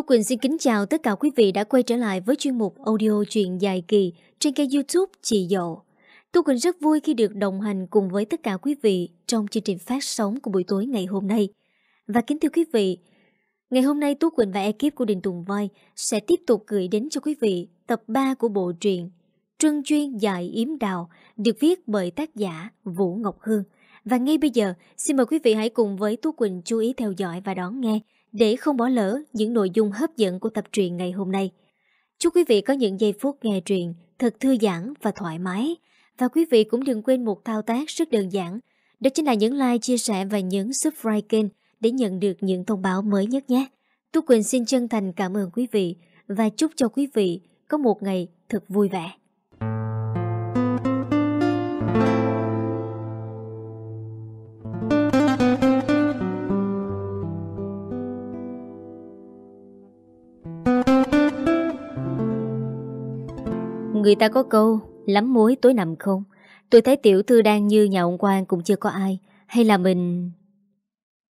Tú Quỳnh xin kính chào tất cả quý vị đã quay trở lại với chuyên mục audio truyện dài kỳ trên kênh youtube Chị Dậu. Tú Quỳnh rất vui khi được đồng hành cùng với tất cả quý vị trong chương trình phát sóng của buổi tối ngày hôm nay. Và kính thưa quý vị, ngày hôm nay Tú Quỳnh và ekip của Đình Tùng Voi sẽ tiếp tục gửi đến cho quý vị tập 3 của bộ truyện Trân Chuyên Dài Yếm Đào được viết bởi tác giả Vũ Ngọc Hương. Và ngay bây giờ, xin mời quý vị hãy cùng với Tú Quỳnh chú ý theo dõi và đón nghe để không bỏ lỡ những nội dung hấp dẫn của tập truyện ngày hôm nay. Chúc quý vị có những giây phút nghe truyện thật thư giãn và thoải mái. Và quý vị cũng đừng quên một thao tác rất đơn giản, đó chính là nhấn like, chia sẻ và nhấn subscribe kênh để nhận được những thông báo mới nhất nhé. Tu Quỳnh xin chân thành cảm ơn quý vị và chúc cho quý vị có một ngày thật vui vẻ. Người ta có câu, Lắm muối tối nằm không? Tôi thấy tiểu thư đang như nhà ông quan cũng chưa có ai. Hay là mình?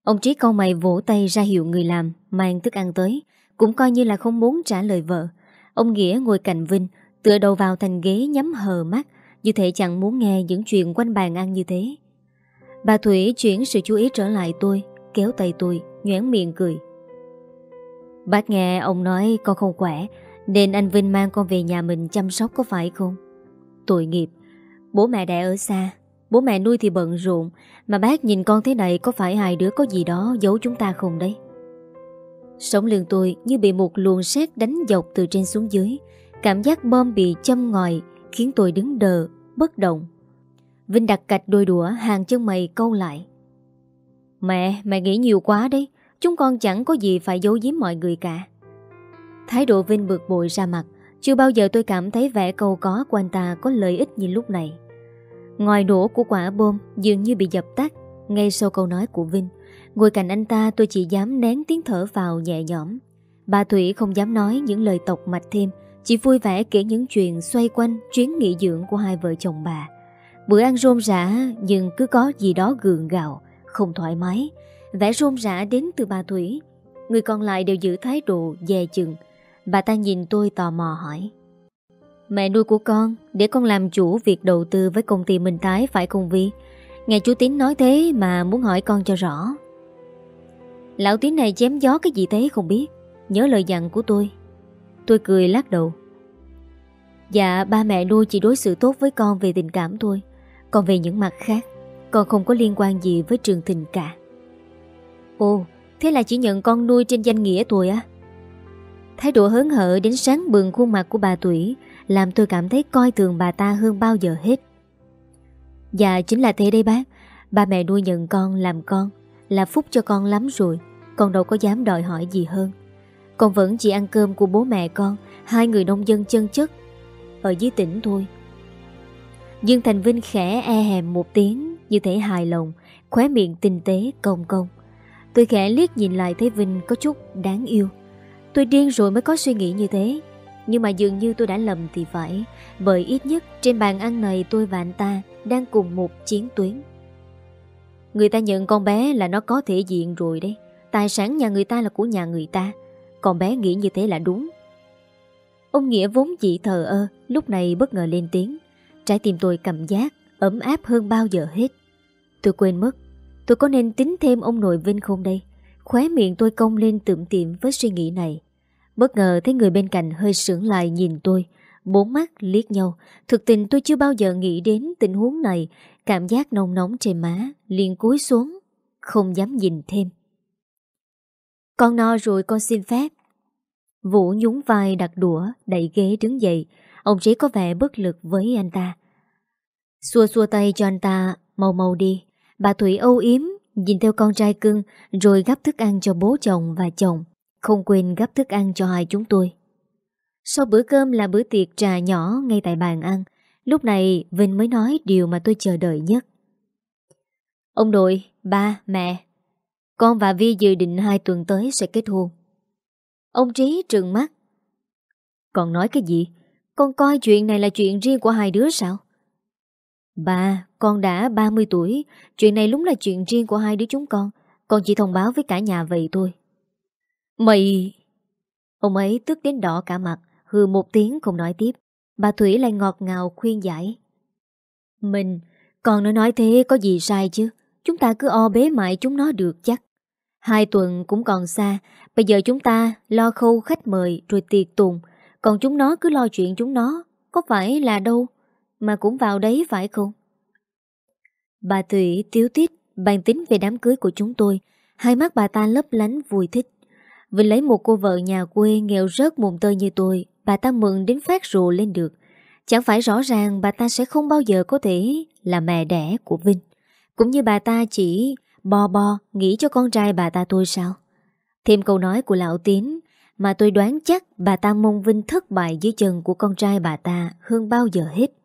Ông Trí con mày vỗ tay ra hiệu người làm, Mang thức ăn tới, Cũng coi như là không muốn trả lời vợ. Ông Nghĩa ngồi cạnh Vinh, Tựa đầu vào thành ghế nhắm hờ mắt, Như thể chẳng muốn nghe những chuyện quanh bàn ăn như thế. Bà Thủy chuyển sự chú ý trở lại tôi, Kéo tay tôi Nhoảng miệng cười. Bác nghe ông nói con không khỏe nên anh Vinh mang con về nhà mình chăm sóc có phải không? Tội nghiệp. Bố mẹ đẻ ở xa. Bố mẹ nuôi thì bận rộn. Mà bác nhìn con thế này có phải hai đứa có gì đó giấu chúng ta không đấy? Sống lưng tôi như bị một luồng sét đánh dọc từ trên xuống dưới. Cảm giác bom bị châm ngòi Khiến tôi đứng đờ, bất động. Vinh đặt cạch đôi đũa hàng chân mày câu lại. Mẹ, mẹ nghĩ nhiều quá đấy. Chúng con chẳng có gì phải giấu giếm mọi người cả. Thái độ Vinh bực bội ra mặt. Chưa bao giờ tôi cảm thấy vẻ cầu có của anh ta có lợi ích như lúc này. Ngoài nổ của quả bom dường như bị dập tắt, Ngay sau câu nói của Vinh, Ngồi cạnh anh ta tôi chỉ dám nén tiếng thở vào nhẹ nhõm. Bà Thủy không dám nói những lời tộc mạch thêm, Chỉ vui vẻ kể những chuyện xoay quanh chuyến nghỉ dưỡng của hai vợ chồng bà. Bữa ăn rôm rã, nhưng cứ có gì đó gượng gạo, Không thoải mái. Vẻ rôm rã đến từ bà Thủy. Người còn lại đều giữ thái độ dè chừng. Bà ta nhìn tôi tò mò hỏi. Mẹ nuôi của con, Để con làm chủ việc đầu tư với công ty Minh Thái, phải không Vi? Nghe chú Tín nói thế mà muốn hỏi con cho rõ. Lão Tín này chém gió cái gì thế không biết. Nhớ lời dặn của tôi. Tôi cười lắc đầu. Dạ ba mẹ nuôi chỉ đối xử tốt với con về tình cảm thôi. Còn về những mặt khác, Con không có liên quan gì với trường tình cả. Ồ, Thế là chỉ nhận con nuôi trên danh nghĩa thôi á? Thái độ hớn hở đến sáng bừng khuôn mặt của bà Tủy làm tôi cảm thấy coi thường bà ta hơn bao giờ hết. Dạ chính là thế đây bác, ba mẹ nuôi nhận con làm con là phúc cho con lắm rồi, con đâu có dám đòi hỏi gì hơn. Con vẫn chỉ ăn cơm của bố mẹ con, hai người nông dân chân chất, ở dưới tỉnh thôi. Dương Thành Vinh khẽ e hèm một tiếng như thể hài lòng, khóe miệng tinh tế công công. Tôi khẽ liếc nhìn lại thấy Vinh có chút đáng yêu. Tôi điên rồi mới có suy nghĩ như thế. Nhưng mà dường như tôi đã lầm thì phải, Bởi ít nhất trên bàn ăn này tôi và anh ta Đang cùng một chiến tuyến. Người ta nhận con bé là nó có thể diện rồi đấy. Tài sản nhà người ta là của nhà người ta. Con bé nghĩ như thế là đúng. Ông Nghĩa vốn chỉ thờ ơ, Lúc này bất ngờ lên tiếng. Trái tim tôi cảm giác ấm áp hơn bao giờ hết. Tôi quên mất, Tôi có nên tính thêm ông nội Vinh không đây? Khóe miệng tôi cong lên tưởng tiệm với suy nghĩ này. Bất ngờ thấy người bên cạnh hơi sững lại nhìn tôi. Bốn mắt liếc nhau. Thực tình tôi chưa bao giờ nghĩ đến tình huống này. Cảm giác nồng nóng trên má. liền cúi xuống. Không dám nhìn thêm. Con no rồi con xin phép. Vũ nhún vai đặt đũa, đẩy ghế đứng dậy. Ông trí có vẻ bất lực với anh ta. Xua xua tay cho anh ta, mau mau đi. Bà Thủy âu yếm Nhìn theo con trai cưng Rồi gắp thức ăn cho bố chồng và chồng Không quên gắp thức ăn cho hai chúng tôi. Sau bữa cơm là bữa tiệc trà nhỏ Ngay tại bàn ăn Lúc này Vinh mới nói điều mà tôi chờ đợi nhất. Ông nội, ba, mẹ Con và Vi dự định hai tuần tới sẽ kết hôn. Ông Trí trừng mắt. Còn nói cái gì? Con coi chuyện này là chuyện riêng của hai đứa sao? Ba, con đã 30 tuổi, chuyện này đúng là chuyện riêng của hai đứa chúng con. Con chỉ thông báo với cả nhà vậy thôi. Mày... Ông ấy tức đến đỏ cả mặt, hư một tiếng không nói tiếp. Bà Thủy lại ngọt ngào khuyên giải. Mình, còn nó nói thế có gì sai chứ? Chúng ta cứ o bế mãi chúng nó được chắc. Hai tuần cũng còn xa, bây giờ chúng ta lo khâu khách mời rồi tiệc tùng, còn chúng nó cứ lo chuyện chúng nó, có phải là đâu, mà cũng vào đấy phải không? Bà Thủy tiếu tiết bàn tính về đám cưới của chúng tôi, hai mắt bà ta lấp lánh vui thích. Vì lấy một cô vợ nhà quê nghèo rớt mồm tơi như tôi, bà ta mừng đến phát rồ lên được. Chẳng phải rõ ràng bà ta sẽ không bao giờ có thể là mẹ đẻ của Vinh. Cũng như bà ta chỉ bo bo nghĩ cho con trai bà ta thôi sao. Thêm câu nói của lão Tín mà tôi đoán chắc bà ta mong Vinh thất bại dưới chân của con trai bà ta hơn bao giờ hết.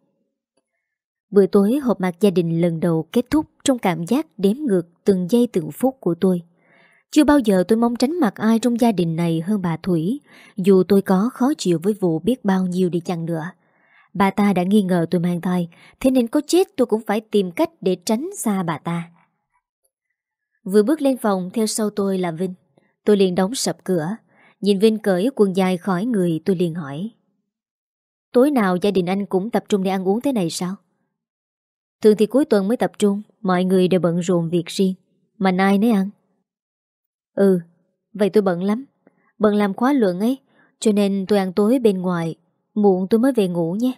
Bữa tối họp mặt gia đình lần đầu kết thúc trong cảm giác đếm ngược từng giây từng phút của tôi. Chưa bao giờ tôi mong tránh mặt ai trong gia đình này hơn bà Thủy, dù tôi có khó chịu với vụ biết bao nhiêu đi chăng nữa. Bà ta đã nghi ngờ tôi mang thai, thế nên có chết tôi cũng phải tìm cách để tránh xa bà ta. Vừa bước lên phòng theo sau tôi là Vinh. Tôi liền đóng sập cửa. Nhìn Vinh cởi quần dài khỏi người tôi liền hỏi. Tối nào gia đình anh cũng tập trung để ăn uống thế này sao? Thường thì cuối tuần mới tập trung, mọi người đều bận rộn việc riêng. Mà nay nấy ăn? Ừ, vậy tôi bận lắm. Bận làm khóa luận ấy, cho nên tôi ăn tối bên ngoài, muộn tôi mới về ngủ nhé.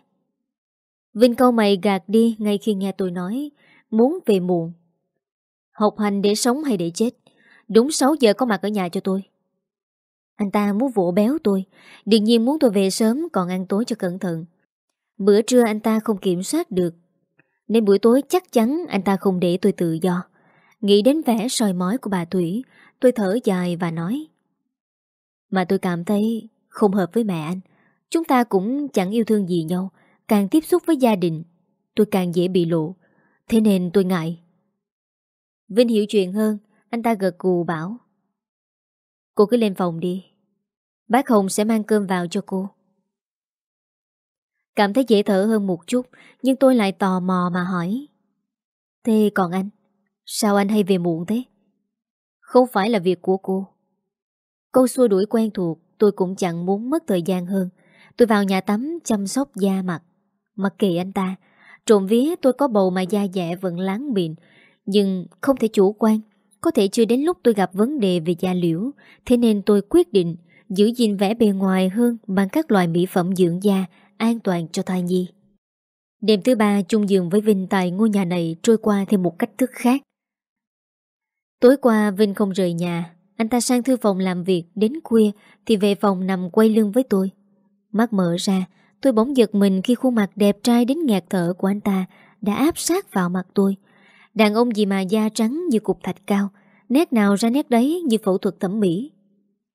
Vinh câu mày gạt đi ngay khi nghe tôi nói muốn về muộn. Học hành để sống hay để chết, đúng 6 giờ có mặt ở nhà cho tôi. Anh ta muốn vỗ béo tôi, đương nhiên muốn tôi về sớm còn ăn tối cho cẩn thận. Bữa trưa anh ta không kiểm soát được, nên buổi tối chắc chắn anh ta không để tôi tự do. Nghĩ đến vẻ soi mói của bà Thủy, tôi thở dài và nói. Mà tôi cảm thấy không hợp với mẹ anh. Chúng ta cũng chẳng yêu thương gì nhau, càng tiếp xúc với gia đình, tôi càng dễ bị lộ. Thế nên tôi ngại. Vinh hiểu chuyện hơn, anh ta gật cù bảo. Cô cứ lên phòng đi. Bác Hồng sẽ mang cơm vào cho cô. Cảm thấy dễ thở hơn một chút, nhưng tôi lại tò mò mà hỏi. Thế còn anh? Sao anh hay về muộn thế? Không phải là việc của cô. Câu xua đuổi quen thuộc, tôi cũng chẳng muốn mất thời gian hơn. Tôi vào nhà tắm chăm sóc da mặt. Mặc kệ anh ta, trộm vía tôi có bầu mà da dẻ vẫn láng mịn, nhưng không thể chủ quan. Có thể chưa đến lúc tôi gặp vấn đề về da liễu, thế nên tôi quyết định giữ gìn vẻ bề ngoài hơn bằng các loại mỹ phẩm dưỡng da an toàn cho thai nhi. Đêm thứ ba chung giường với Vinh tại ngôi nhà này trôi qua theo một cách thức khác. Tối qua Vinh không rời nhà, anh ta sang thư phòng làm việc đến khuya thì về phòng nằm quay lưng với tôi. Mắt mở ra, tôi bỗng giật mình khi khuôn mặt đẹp trai đến nghẹt thở của anh ta đã áp sát vào mặt tôi. Đàn ông gì mà da trắng như cục thạch cao, nét nào ra nét đấy như phẫu thuật thẩm mỹ.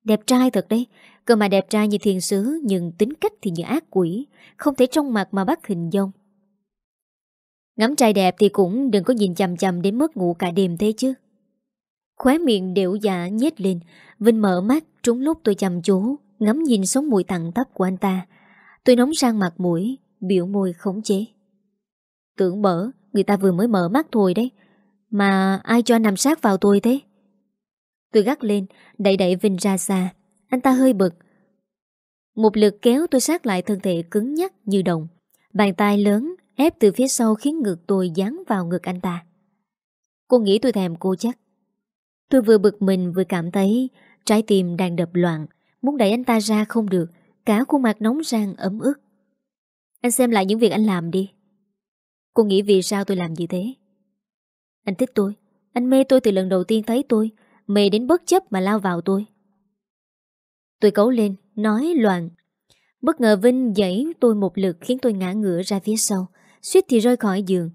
Đẹp trai thật đấy, cơ mà đẹp trai như thiên sứ nhưng tính cách thì như ác quỷ, không thể trong mặt mà bắt hình dông. Ngắm trai đẹp thì cũng đừng có nhìn chầm chầm đến mất ngủ cả đêm thế chứ. Khóe miệng điệu dạ nhét lên, Vinh mở mắt trúng lúc tôi chăm chú, ngắm nhìn sống mùi tặng tắp của anh ta. Tôi nóng sang mặt mũi, biểu môi khống chế. Tưởng bở, người ta vừa mới mở mắt thôi đấy. Mà ai cho nằm sát vào tôi thế? Tôi gắt lên, đẩy đẩy Vinh ra xa. Anh ta hơi bực. Một lực kéo tôi sát lại thân thể cứng nhắc như đồng. Bàn tay lớn ép từ phía sau khiến ngực tôi dán vào ngực anh ta. Cô nghĩ tôi thèm cô chắc. Tôi vừa bực mình vừa cảm thấy trái tim đang đập loạn, muốn đẩy anh ta ra không được, cả khuôn mặt nóng rang ấm ức. Anh xem lại những việc anh làm đi. Cô nghĩ vì sao tôi làm gì thế? Anh thích tôi, anh mê tôi từ lần đầu tiên thấy tôi, mê đến bất chấp mà lao vào tôi. Tôi cấu lên, nói loạn. Bất ngờ Vinh dãy tôi một lực khiến tôi ngã ngửa ra phía sau, suýt thì rơi khỏi giường.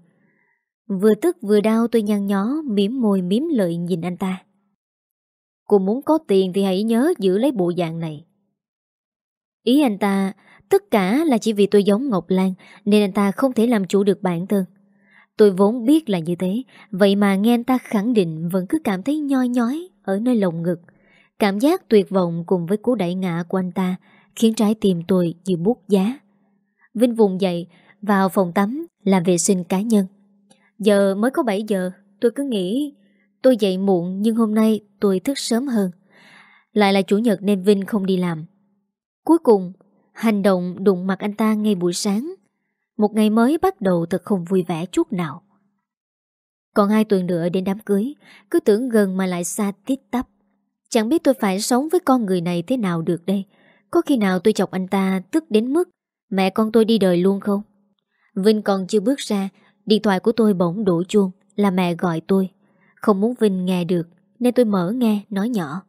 Vừa tức vừa đau tôi nhăn nhó, miếm môi miếm lợi nhìn anh ta. Cô muốn có tiền thì hãy nhớ giữ lấy bộ dạng này. Ý anh ta, tất cả là chỉ vì tôi giống Ngọc Lan nên anh ta không thể làm chủ được bản thân. Tôi vốn biết là như thế, vậy mà nghe anh ta khẳng định vẫn cứ cảm thấy nhoi nhói ở nơi lồng ngực. Cảm giác tuyệt vọng cùng với cú đẩy ngã của anh ta khiến trái tim tôi như bút giá. Vinh vùng dậy, vào phòng tắm làm vệ sinh cá nhân. Giờ mới có 7 giờ, tôi cứ nghĩ tôi dậy muộn nhưng hôm nay tôi thức sớm hơn. Lại là chủ nhật nên Vinh không đi làm. Cuối cùng, hành động đụng mặt anh ta ngay buổi sáng. Một ngày mới bắt đầu thật không vui vẻ chút nào. Còn hai tuần nữa đến đám cưới, cứ tưởng gần mà lại xa tít tắp. Chẳng biết tôi phải sống với con người này thế nào được đây. Có khi nào tôi chọc anh ta tức đến mức mẹ con tôi đi đời luôn không? Vinh còn chưa bước ra, điện thoại của tôi bỗng đổ chuông là mẹ gọi tôi. Không muốn Vinh nghe được, nên tôi mở nghe, nói nhỏ.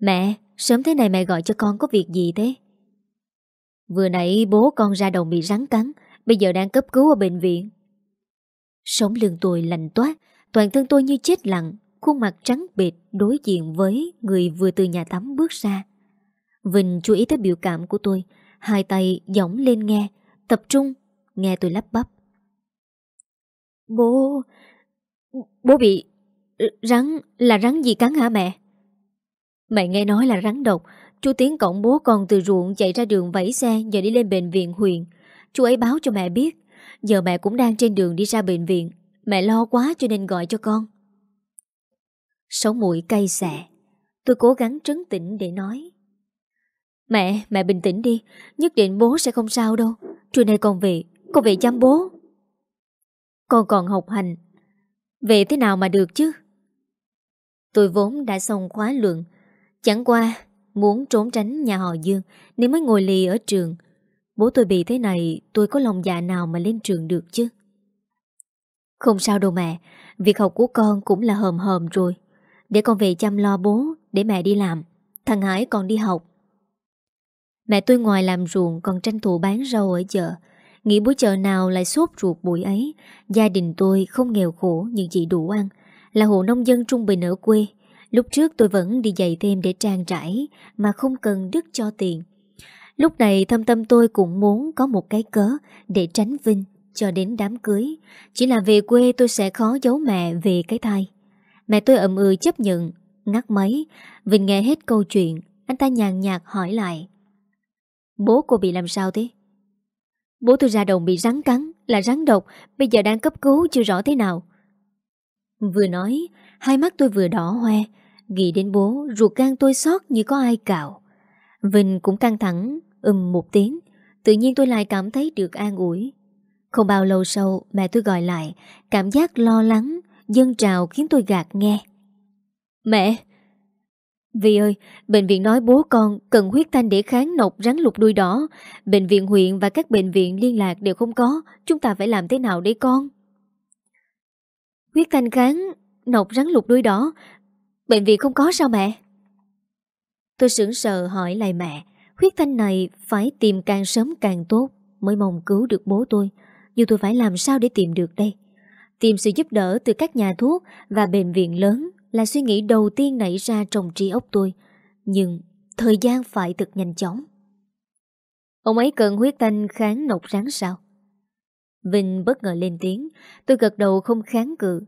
Mẹ, sớm thế này mẹ gọi cho con có việc gì thế? Vừa nãy bố con ra đồng bị rắn cắn, bây giờ đang cấp cứu ở bệnh viện. Sống lưng tôi lạnh toát, toàn thân tôi như chết lặng, khuôn mặt trắng bệt đối diện với người vừa từ nhà tắm bước ra. Vinh chú ý tới biểu cảm của tôi, hai tay giỏng lên nghe, tập trung, nghe tôi lắp bắp. Bố... Bố bị... Rắn... Là rắn gì cắn hả mẹ? Mẹ nghe nói là rắn độc, chú Tiến cổng bố con từ ruộng chạy ra đường vẫy xe giờ đi lên bệnh viện huyện. Chú ấy báo cho mẹ biết, giờ mẹ cũng đang trên đường đi ra bệnh viện. Mẹ lo quá cho nên gọi cho con. Sống mũi cay xẻ, tôi cố gắng trấn tĩnh để nói. Mẹ, mẹ bình tĩnh đi, nhất định bố sẽ không sao đâu. Trưa nay con về, con về chăm bố. Con còn học hành, về thế nào mà được chứ? Tôi vốn đã xong khóa luận, chẳng qua muốn trốn tránh nhà họ Dương nên mới ngồi lì ở trường. Bố tôi bị thế này, tôi có lòng dạ nào mà lên trường được chứ? Không sao đâu mẹ, việc học của con cũng là hờm hờm rồi. Để con về chăm lo bố, để mẹ đi làm. Thằng Hải còn đi học, Mẹ tôi ngoài làm ruộng còn tranh thủ bán rau ở chợ Nghĩ buổi chợ nào lại sốt ruột buổi ấy Gia đình tôi không nghèo khổ nhưng chỉ đủ ăn Là hộ nông dân trung bình ở quê Lúc trước tôi vẫn đi dạy thêm để trang trải Mà không cần đứt cho tiền. Lúc này thâm tâm tôi cũng muốn có một cái cớ Để tránh Vinh cho đến đám cưới. Chỉ là về quê tôi sẽ khó giấu mẹ về cái thai. Mẹ tôi ậm ừ chấp nhận Ngắt máy. Vinh nghe hết câu chuyện Anh ta nhàn nhạt hỏi lại. Bố cô bị làm sao thế? Bố tôi ra đồng bị rắn cắn, là rắn độc, bây giờ đang cấp cứu chưa rõ thế nào. Vừa nói, hai mắt tôi vừa đỏ hoe, nghĩ đến bố, ruột gan tôi xót như có ai cạo. Vinh cũng căng thẳng, ừm một tiếng, tự nhiên tôi lại cảm thấy được an ủi. Không bao lâu sau, mẹ tôi gọi lại, cảm giác lo lắng, dân trào khiến tôi gạt nghe. Mẹ, vì ơi, bệnh viện nói bố con cần huyết thanh để kháng nọc rắn lục đuôi đỏ. Bệnh viện huyện và các bệnh viện liên lạc đều không có. Chúng ta phải làm thế nào để con? Huyết thanh kháng nọc rắn lục đuôi đỏ. Bệnh viện không có sao mẹ? Tôi sững sờ hỏi lại mẹ. Huyết thanh này phải tìm càng sớm càng tốt mới mong cứu được bố tôi. Nhưng tôi phải làm sao để tìm được đây? Tìm sự giúp đỡ từ các nhà thuốc và bệnh viện lớn là suy nghĩ đầu tiên nảy ra trong trí óc tôi. Nhưng thời gian phải thật nhanh chóng. Ông ấy cần huyết thanh kháng nọc rắn sao? Vinh bất ngờ lên tiếng, tôi gật đầu không kháng cự.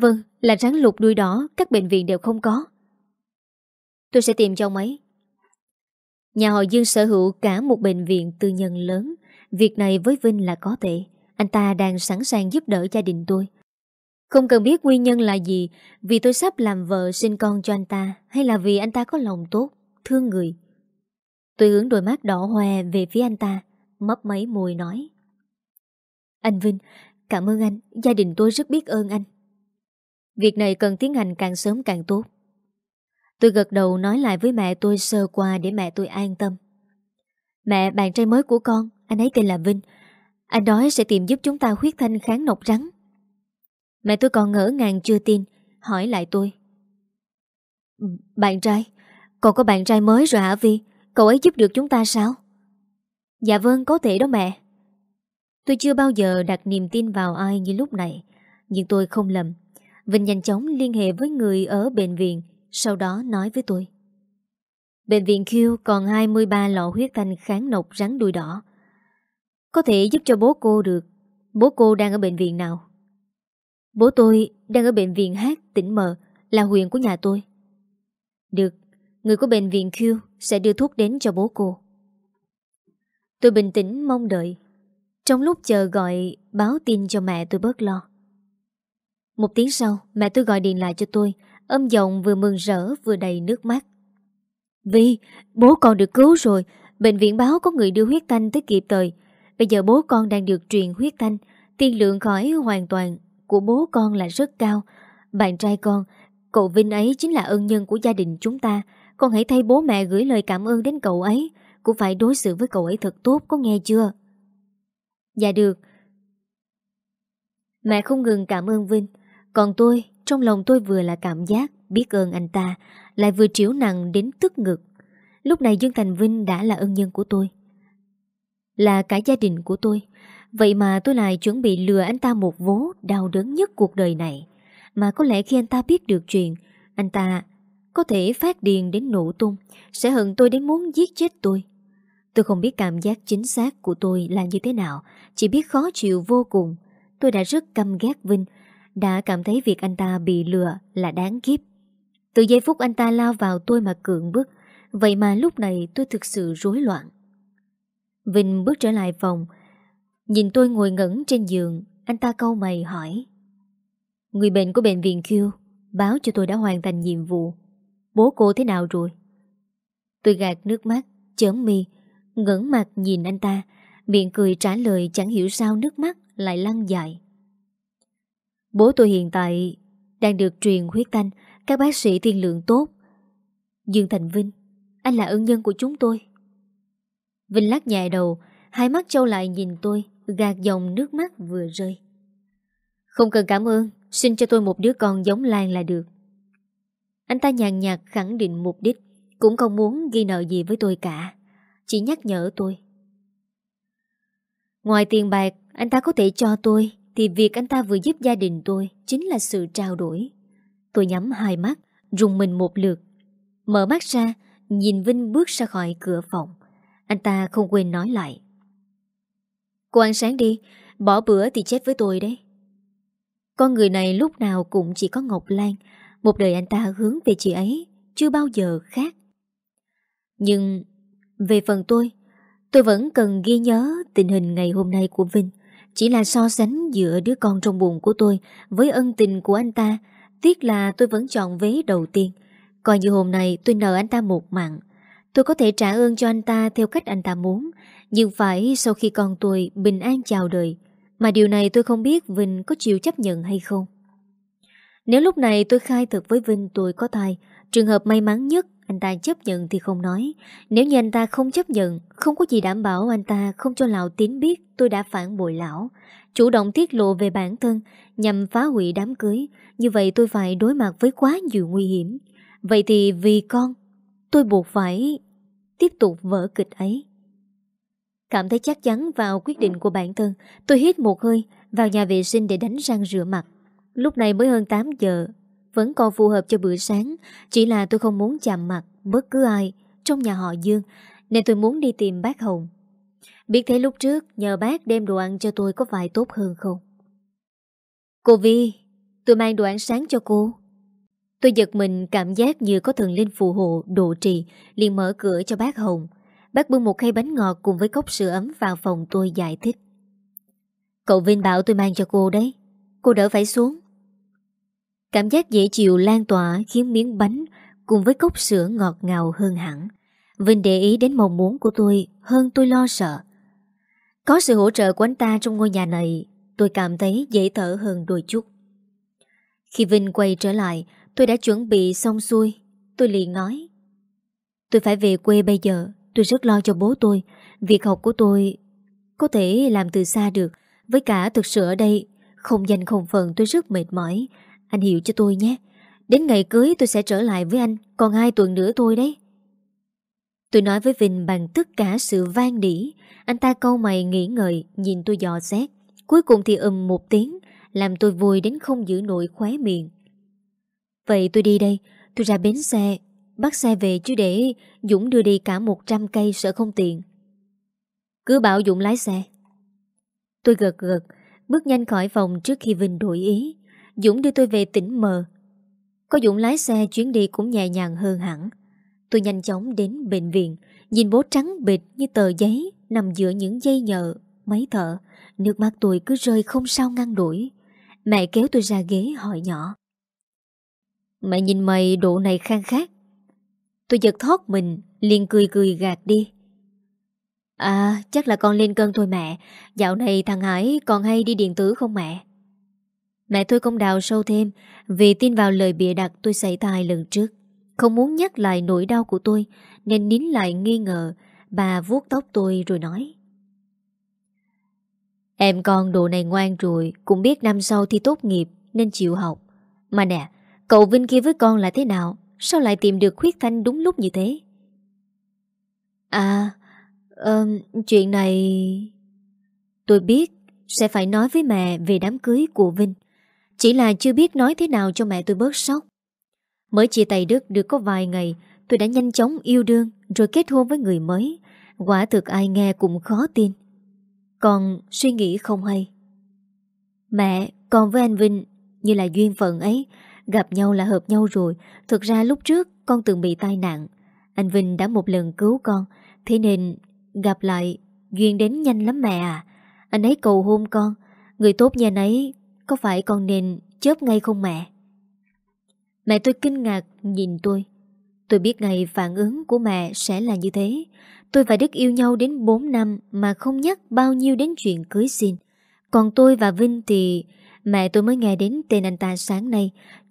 Vâng, là rắn lục đuôi đỏ, các bệnh viện đều không có. Tôi sẽ tìm cho ông ấy. Nhà họ Dương sở hữu cả một bệnh viện tư nhân lớn. Việc này với Vinh là có thể. Anh ta đang sẵn sàng giúp đỡ gia đình tôi. Không cần biết nguyên nhân là gì, vì tôi sắp làm vợ sinh con cho anh ta, hay là vì anh ta có lòng tốt, thương người. Tôi hướng đôi mắt đỏ hoe về phía anh ta, mấp mấy mùi nói. Anh Vinh, cảm ơn anh, gia đình tôi rất biết ơn anh. Việc này cần tiến hành càng sớm càng tốt. Tôi gật đầu nói lại với mẹ tôi sơ qua để mẹ tôi an tâm. Mẹ, bạn trai mới của con, anh ấy tên là Vinh. Anh nói sẽ tìm giúp chúng ta huyết thanh kháng nọc rắn. Mẹ tôi còn ngỡ ngàng chưa tin Hỏi lại tôi Bạn trai Còn có bạn trai mới rồi hả Vi Cậu ấy giúp được chúng ta sao Dạ vâng có thể đó mẹ Tôi chưa bao giờ đặt niềm tin vào ai như lúc này Nhưng tôi không lầm Vinh nhanh chóng liên hệ với người ở bệnh viện, Sau đó nói với tôi. Bệnh viện Q còn 23 lọ huyết thanh kháng nọc rắn đuôi đỏ. Có thể giúp cho bố cô được. Bố cô đang ở bệnh viện nào? Bố tôi đang ở bệnh viện Hát tỉnh Mờ Là huyện của nhà tôi. Được, Người của bệnh viện Q sẽ đưa thuốc đến cho bố cô. Tôi bình tĩnh mong đợi. Trong lúc chờ gọi báo tin cho mẹ tôi bớt lo. Một tiếng sau Mẹ tôi gọi điện lại cho tôi Âm giọng vừa mừng rỡ vừa đầy nước mắt Vi, bố con được cứu rồi. Bệnh viện báo có người đưa huyết thanh tới kịp thời. Bây giờ bố con đang được truyền huyết thanh. Tiên lượng khỏi hoàn toàn của bố con là rất cao. Bạn trai con, cậu Vinh ấy chính là ân nhân của gia đình chúng ta. Con hãy thay bố mẹ gửi lời cảm ơn đến cậu ấy. Cũng phải đối xử với cậu ấy thật tốt, có nghe chưa? Dạ được. Mẹ không ngừng cảm ơn Vinh. Còn tôi, trong lòng tôi vừa là cảm giác biết ơn anh ta, lại vừa triểu nặng đến tức ngực. Lúc này Dương Thành Vinh đã là ân nhân của tôi. Là cả gia đình của tôi. Vậy mà tôi lại chuẩn bị lừa anh ta một vố đau đớn nhất cuộc đời này. Mà có lẽ khi anh ta biết được chuyện, anh ta có thể phát điên đến nổ tung, sẽ hận tôi đến muốn giết chết tôi. Tôi không biết cảm giác chính xác của tôi là như thế nào, chỉ biết khó chịu vô cùng. Tôi đã rất căm ghét Vinh, đã cảm thấy việc anh ta bị lừa là đáng kiếp. Từ giây phút anh ta lao vào tôi mà cưỡng bức, vậy mà lúc này tôi thực sự rối loạn. Vinh bước trở lại phòng, nhìn tôi ngồi ngẩn trên giường, anh ta câu mày hỏi. Người bệnh của bệnh viện Q báo cho tôi đã hoàn thành nhiệm vụ. Bố cô thế nào rồi? Tôi gạt nước mắt, chớm mi, ngẩn mặt nhìn anh ta, miệng cười trả lời chẳng hiểu sao nước mắt lại lăn dài. Bố tôi hiện tại đang được truyền huyết thanh, các bác sĩ tiên lượng tốt. Dương Thành Vinh, anh là ân nhân của chúng tôi. Vinh lắc nhẹ đầu, hai mắt trâu lại nhìn tôi, gạt dòng nước mắt vừa rơi. Không cần cảm ơn, xin cho tôi một đứa con giống Lan là được. Anh ta nhàn nhạt khẳng định mục đích, cũng không muốn ghi nợ gì với tôi cả, chỉ nhắc nhở tôi. Ngoài tiền bạc, anh ta có thể cho tôi, thì việc anh ta vừa giúp gia đình tôi chính là sự trao đổi. Tôi nhắm hai mắt, rùng mình một lượt. Mở mắt ra, nhìn Vinh bước ra khỏi cửa phòng. Anh ta không quên nói lại. Cô ăn sáng đi, bỏ bữa thì chết với tôi đấy. Con người này lúc nào cũng chỉ có Ngọc Lan, một đời anh ta hướng về chị ấy, chưa bao giờ khác. Nhưng về phần tôi, tôi vẫn cần ghi nhớ tình hình ngày hôm nay của Vinh. Chỉ là so sánh giữa đứa con trong bụng của tôi với ân tình của anh ta. Tiếc là tôi vẫn chọn vế đầu tiên. Coi như hôm nay tôi nợ anh ta một mạng. Tôi có thể trả ơn cho anh ta theo cách anh ta muốn. Nhưng phải sau khi con tôi bình an chào đời. Mà điều này tôi không biết Vinh có chịu chấp nhận hay không. Nếu lúc này tôi khai thật với Vinh tôi có thai, trường hợp may mắn nhất anh ta chấp nhận thì không nói. Nếu như anh ta không chấp nhận, không có gì đảm bảo anh ta không cho Lão Tín biết tôi đã phản bội Lão. Chủ động tiết lộ về bản thân nhằm phá hủy đám cưới. Như vậy tôi phải đối mặt với quá nhiều nguy hiểm. Vậy thì vì con, tôi buộc phải tiếp tục vỡ kịch ấy. Cảm thấy chắc chắn vào quyết định của bản thân, tôi hít một hơi vào nhà vệ sinh để đánh răng rửa mặt. Lúc này mới hơn 8 giờ, vẫn còn phù hợp cho bữa sáng, chỉ là tôi không muốn chạm mặt bất cứ ai trong nhà họ Dương, nên tôi muốn đi tìm bác Hồng. Biết thế lúc trước nhờ bác đem đồ ăn cho tôi có phải tốt hơn không? Cô Vi, tôi mang đồ ăn sáng cho cô. Tôi giật mình cảm giác như có thần linh phù hộ, độ trì, liền mở cửa cho bác Hồng. Bác bưng một khay bánh ngọt cùng với cốc sữa ấm vào phòng tôi giải thích. Cậu Vinh bảo tôi mang cho cô đấy. Cô đỡ phải xuống. Cảm giác dễ chịu lan tỏa khiến miếng bánh cùng với cốc sữa ngọt ngào hơn hẳn. Vinh để ý đến mong muốn của tôi hơn tôi lo sợ. Có sự hỗ trợ của anh ta trong ngôi nhà này, tôi cảm thấy dễ thở hơn đôi chút. Khi Vinh quay trở lại, tôi đã chuẩn bị xong xuôi. Tôi liền nói. Tôi phải về quê bây giờ, tôi rất lo cho bố tôi. Việc học của tôi có thể làm từ xa được. Với cả thực sự ở đây, không danh không phần tôi rất mệt mỏi. Anh hiểu cho tôi nhé. Đến ngày cưới tôi sẽ trở lại với anh, còn hai tuần nữa thôi đấy. Tôi nói với Vinh bằng tất cả sự vang đỉ. Anh ta câu mày nghĩ ngợi, nhìn tôi dò xét. Cuối cùng thì ầm một tiếng, làm tôi vui đến không giữ nổi khóe miệng. Vậy tôi đi đây, tôi ra bến xe, bắt xe về chứ để Dũng đưa đi cả 100 cây sợ không tiện. Cứ bảo Dũng lái xe. Tôi gật gật, bước nhanh khỏi phòng trước khi Vinh đổi ý. Dũng đưa tôi về tỉnh mờ. Có Dũng lái xe chuyến đi cũng nhẹ nhàng hơn hẳn. Tôi nhanh chóng đến bệnh viện, nhìn bố trắng bịch như tờ giấy nằm giữa những dây nhợ, máy thở. Nước mắt tôi cứ rơi không sao ngăn đuổi. Mẹ kéo tôi ra ghế hỏi nhỏ. Mẹ nhìn mày độ này khang khác. Tôi giật thoát mình, liền cười cười gạt đi. À, chắc là con lên cân thôi mẹ. Dạo này thằng Hải còn hay đi điện tử không mẹ? Mẹ tôi không đào sâu thêm vì tin vào lời bịa đặt tôi xảy tai lần trước. Không muốn nhắc lại nỗi đau của tôi nên nín lại nghi ngờ. Bà vuốt tóc tôi rồi nói. Em con đồ này ngoan rồi Cũng biết năm sau thi tốt nghiệp Nên chịu học Mà nè Cậu Vinh kia với con là thế nào Sao lại tìm được khuyết thanh đúng lúc như thế À um, Chuyện này Tôi biết Sẽ phải nói với mẹ về đám cưới của Vinh chỉ là chưa biết nói thế nào cho mẹ tôi bớt sốc. Mới chia tay Đức được có vài ngày Tôi đã nhanh chóng yêu đương Rồi kết hôn với người mới. Quả thực ai nghe cũng khó tin. Còn suy nghĩ không hay. Mẹ, con với anh Vinh Như là duyên phận ấy Gặp nhau là hợp nhau rồi. Thực ra lúc trước con từng bị tai nạn. Anh Vinh đã một lần cứu con Thế nên gặp lại Duyên đến nhanh lắm mẹ à. Anh ấy cầu hôn con Người tốt như anh ấy có phải con nên chớp ngay không mẹ? Mẹ tôi kinh ngạc nhìn tôi. Tôi biết ngày phản ứng của mẹ sẽ là như thế. Tôi và Đức yêu nhau đến 4 năm Mà không nhắc bao nhiêu đến chuyện cưới xin. Còn tôi và Vinh thì Mẹ tôi mới nghe đến tên anh ta sáng nay.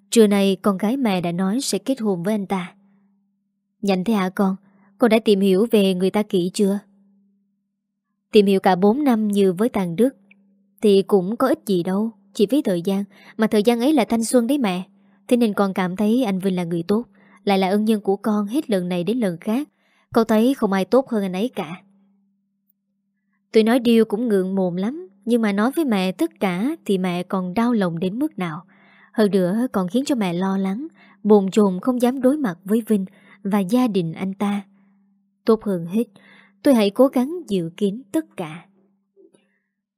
Trưa nay con gái mẹ đã nói sẽ kết hôn với anh ta. Nhanh thế hả con? Con đã tìm hiểu về người ta kỹ chưa? Tìm hiểu cả 4 năm như với tàng Đức Thì cũng có ích gì đâu. Chỉ phí thời gian, Mà thời gian ấy là thanh xuân đấy mẹ. Thế nên con cảm thấy anh Vinh là người tốt, Lại là ân nhân của con hết lần này đến lần khác. Con thấy không ai tốt hơn anh ấy cả. Tôi nói điều cũng ngượng mồm lắm, Nhưng mà nói với mẹ tất cả Thì mẹ còn đau lòng đến mức nào. Hơn nữa còn khiến cho mẹ lo lắng, Bồn chồn không dám đối mặt với Vinh Và gia đình anh ta. Tốt hơn hết, Tôi hãy cố gắng dự kiến tất cả.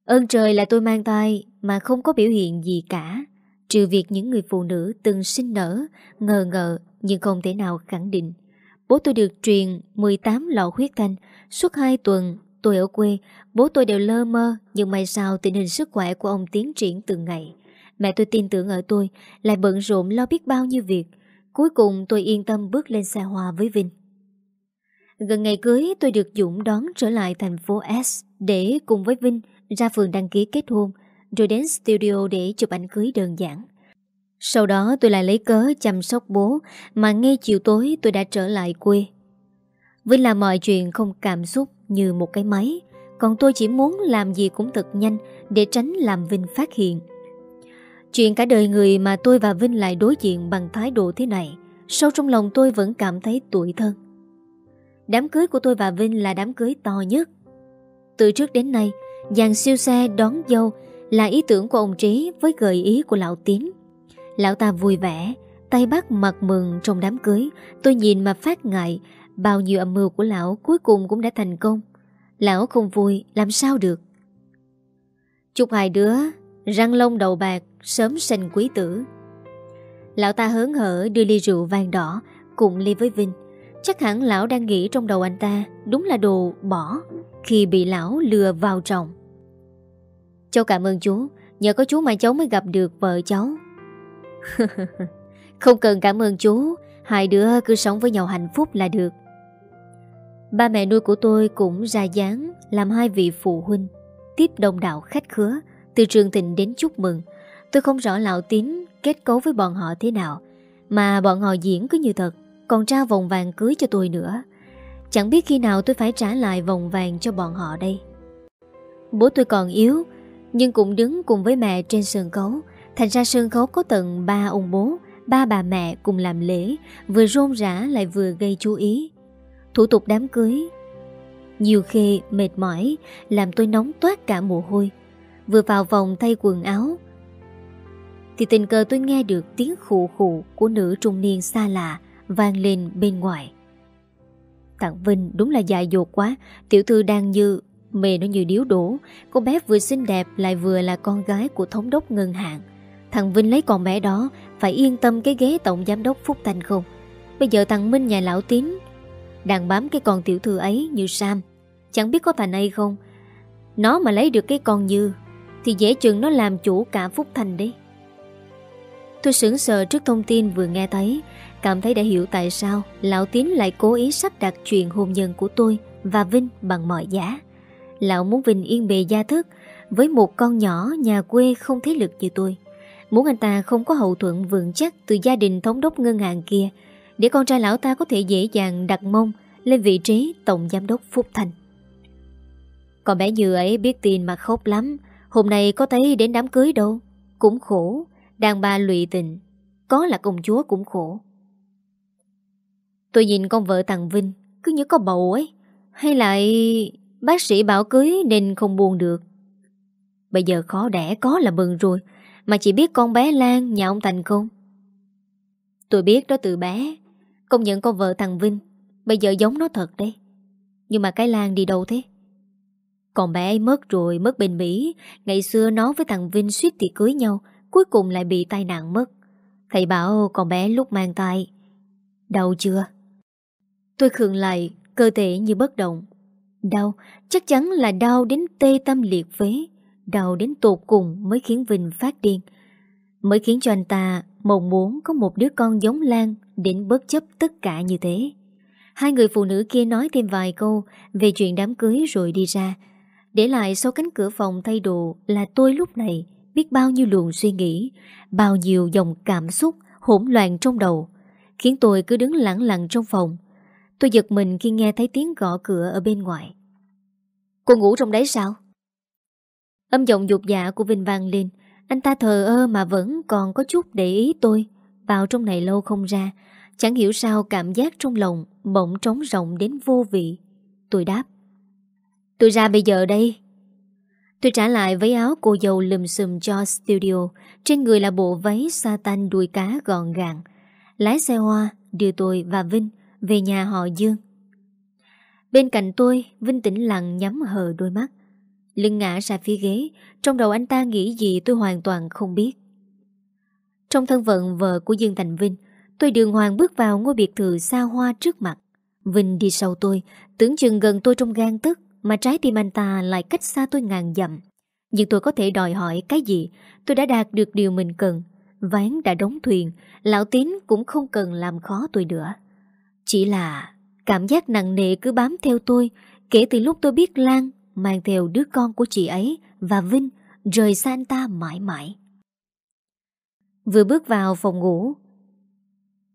Ơn trời là tôi mang tay Mà không có biểu hiện gì cả. Trừ việc những người phụ nữ từng sinh nở, Ngờ ngờ nhưng không thể nào khẳng định. Bố tôi được truyền 18 lọ huyết thanh. Suốt 2 tuần tôi ở quê, Bố tôi đều lơ mơ Nhưng may sao tình hình sức khỏe của ông tiến triển từng ngày. Mẹ tôi tin tưởng ở tôi, Lại bận rộn lo biết bao nhiêu việc. Cuối cùng tôi yên tâm bước lên xe hoa với Vinh. Gần ngày cưới, tôi được Dũng đón trở lại thành phố S Để cùng với Vinh ra phường đăng ký kết hôn, Rồi đến studio để chụp ảnh cưới đơn giản. Sau đó tôi lại lấy cớ chăm sóc bố, Mà ngay chiều tối tôi đã trở lại quê. Vinh làm mọi chuyện không cảm xúc như một cái máy, Còn tôi chỉ muốn làm gì cũng thật nhanh Để tránh làm Vinh phát hiện. Chuyện cả đời người mà tôi và Vinh lại đối diện bằng thái độ thế này, Sâu trong lòng tôi vẫn cảm thấy tuổi thân. Đám cưới của tôi và Vinh là đám cưới to nhất. Từ trước đến nay dàn siêu xe đón dâu là ý tưởng của ông Trí với gợi ý của lão Tín Lão ta vui vẻ, Tay bắt mặt mừng trong đám cưới. Tôi nhìn mà phát ngại, Bao nhiêu âm mưu của lão cuối cùng cũng đã thành công. Lão không vui, làm sao được? Chúc hai đứa Răng lông đầu bạc, Sớm sinh quý tử. Lão ta hớn hở đưa ly rượu vàng đỏ Cùng ly với Vinh. Chắc hẳn lão đang nghĩ trong đầu anh ta Đúng là đồ bỏ Khi bị lão lừa vào trọng. Cháu cảm ơn chú, Nhờ có chú mà cháu mới gặp được vợ cháu. Không cần cảm ơn chú, Hai đứa cứ sống với nhau hạnh phúc là được. Ba mẹ nuôi của tôi cũng ra dáng Làm hai vị phụ huynh, Tiếp đông đạo khách khứa, Từ trường tình đến chúc mừng. Tôi không rõ lão tín kết cấu với bọn họ thế nào, Mà bọn họ diễn cứ như thật, Còn trao vòng vàng cưới cho tôi nữa. Chẳng biết khi nào tôi phải trả lại vòng vàng cho bọn họ đây. Bố tôi còn yếu nhưng cũng đứng cùng với mẹ trên sân khấu. Thành ra sân khấu có tận ba ông bố Ba bà mẹ cùng làm lễ Vừa rôn rã lại vừa gây chú ý. Thủ tục đám cưới Nhiều khi mệt mỏi Làm tôi nóng toát cả mồ hôi. Vừa vào vòng thay quần áo thì tình cờ tôi nghe được tiếng khụ khụ của nữ trung niên xa lạ vang lên bên ngoài. tặng Vinh đúng là dại dột quá, tiểu thư đang như, mề nó như điếu đổ, cô bé vừa xinh đẹp lại vừa là con gái của thống đốc ngân hàng. Thằng Vinh lấy con bé đó, phải yên tâm cái ghế tổng giám đốc Phúc Thanh không? Bây giờ thằng Minh nhà lão tín, đang bám cái con tiểu thư ấy như Sam, chẳng biết có thành hay không. Nó mà lấy được cái con như, thì dễ chừng nó làm chủ cả Phúc Thanh đấy. Tôi sững sờ trước thông tin vừa nghe thấy Cảm thấy đã hiểu tại sao Lão Tín lại cố ý sắp đặt chuyện hôn nhân của tôi Và Vinh bằng mọi giá Lão muốn Vinh yên bề gia thức Với một con nhỏ nhà quê không thế lực như tôi. Muốn anh ta không có hậu thuẫn vững chắc Từ gia đình thống đốc ngân hàng kia, Để con trai lão ta có thể dễ dàng đặt mông Lên vị trí tổng giám đốc Phúc Thành. Còn bé Như ấy biết tin mà khóc lắm, Hôm nay có thấy đến đám cưới đâu, Cũng khổ, Đàn bà lụy tình, Có là công chúa cũng khổ. Tôi nhìn con vợ thằng Vinh, Cứ như có bầu ấy, Hay lại bác sĩ bảo cưới nên không buồn được. Bây giờ khó đẻ có là mừng rồi, Mà chỉ biết con bé Lan nhà ông Thành không? Tôi biết đó từ bé, Công nhận con vợ thằng Vinh, Bây giờ giống nó thật đấy. Nhưng mà cái Lan đi đâu thế? Còn bé ấy mất rồi, Mất bên Mỹ. Ngày xưa nó với thằng Vinh suýt thì cưới nhau, Cuối cùng lại bị tai nạn mất. Thầy bảo con bé lúc mang tay Đau chưa? Tôi khường lại, Cơ thể như bất động. Đau, chắc chắn là đau đến tê tâm liệt phế Đau đến tột cùng Mới khiến Vinh phát điên. Mới khiến cho anh ta mong muốn có một đứa con giống Lan Đến bất chấp tất cả như thế. Hai người phụ nữ kia nói thêm vài câu Về chuyện đám cưới rồi đi ra. Để lại sau cánh cửa phòng thay đồ Là tôi lúc này Biết bao nhiêu luồng suy nghĩ, Bao nhiêu dòng cảm xúc hỗn loạn trong đầu, Khiến tôi cứ đứng lặng lặng trong phòng Tôi giật mình khi nghe thấy tiếng gõ cửa ở bên ngoài. Cô ngủ trong đấy sao? Âm giọng dục dạ của Vinh vang lên. Anh ta thờ ơ mà vẫn còn có chút để ý tôi. Vào trong này lâu không ra, Chẳng hiểu sao cảm giác trong lòng Bỗng trống rộng đến vô vị. Tôi đáp, Tôi ra bây giờ đây. Tôi trả lại váy áo cô dâu lùm xùm cho studio. Trên người là bộ váy Satan đuôi cá gọn gàng. Lái xe hoa, đưa tôi và Vinh về nhà họ Dương. Bên cạnh tôi, Vinh tĩnh lặng nhắm hờ đôi mắt. Lưng ngã ra phía ghế, trong đầu anh ta nghĩ gì tôi hoàn toàn không biết. Trong thân phận vợ của Dương Thành Vinh, tôi đường hoàng bước vào ngôi biệt thự xa hoa trước mặt. Vinh đi sau tôi, tưởng chừng gần tôi trong gan tức, mà trái tim anh ta lại cách xa tôi ngàn dặm. Nhưng tôi có thể đòi hỏi cái gì, tôi đã đạt được điều mình cần. Ván đã đóng thuyền, lão tín cũng không cần làm khó tôi nữa. Chỉ là cảm giác nặng nề cứ bám theo tôi kể từ lúc tôi biết Lan mang theo đứa con của chị ấy và Vinh rời xa anh ta mãi mãi. Vừa bước vào phòng ngủ,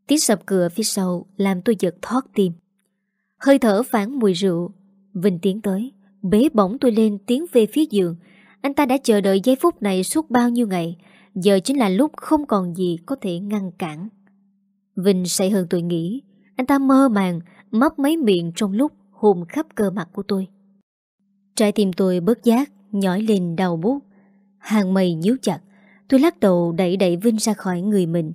tiếng sập cửa phía sau làm tôi giật thoát tim. Hơi thở phản mùi rượu, Vinh tiến tới, bế bổng tôi lên tiến về phía giường. Anh ta đã chờ đợi giây phút này suốt bao nhiêu ngày, giờ chính là lúc không còn gì có thể ngăn cản. Vinh say hơn tôi nghĩ, anh ta mơ màng Móc mấy miệng trong lúc hùm khắp cơ mặt của tôi. Trái tim tôi bớt giác, Nhói lên đầu bút Hàng mây nhíu chặt, Tôi lắc đầu đẩy đẩy Vinh ra khỏi người mình.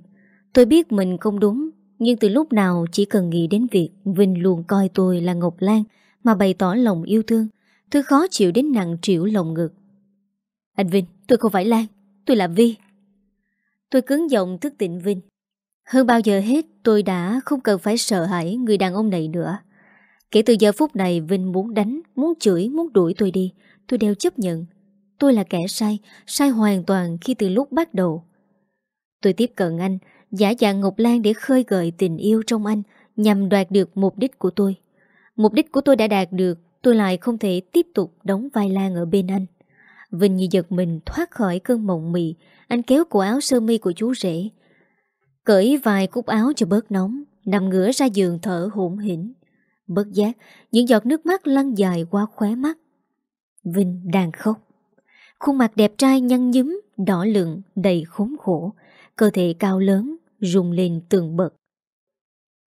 Tôi biết mình không đúng, Nhưng từ lúc nào chỉ cần nghĩ đến việc Vinh luôn coi tôi là Ngọc Lan Mà bày tỏ lòng yêu thương, Tôi khó chịu đến nặng triệu lòng ngực. Anh Vinh, tôi không phải Lan, Tôi là Vi. Tôi cứng giọng thức tỉnh Vinh hơn bao giờ hết tôi đã không cần phải sợ hãi người đàn ông này nữa. Kể từ giờ phút này Vinh muốn đánh, muốn chửi, muốn đuổi tôi đi. Tôi đều chấp nhận. Tôi là kẻ sai, sai hoàn toàn khi từ lúc bắt đầu. Tôi tiếp cận anh, giả dạng Ngọc Lan để khơi gợi tình yêu trong anh nhằm đoạt được mục đích của tôi. Mục đích của tôi đã đạt được, tôi lại không thể tiếp tục đóng vai Lan ở bên anh. Vinh như giật mình thoát khỏi cơn mộng mị, anh kéo cổ áo sơ mi của chú rể, Cởi vài cúc áo cho bớt nóng, Nằm ngửa ra giường thở hỗn hỉnh Bất giác, Những giọt nước mắt lăn dài qua khóe mắt. Vinh đang khóc. Khuôn mặt đẹp trai nhăn nhúm, Đỏ lượng đầy khốn khổ. Cơ thể cao lớn, rung lên tường bật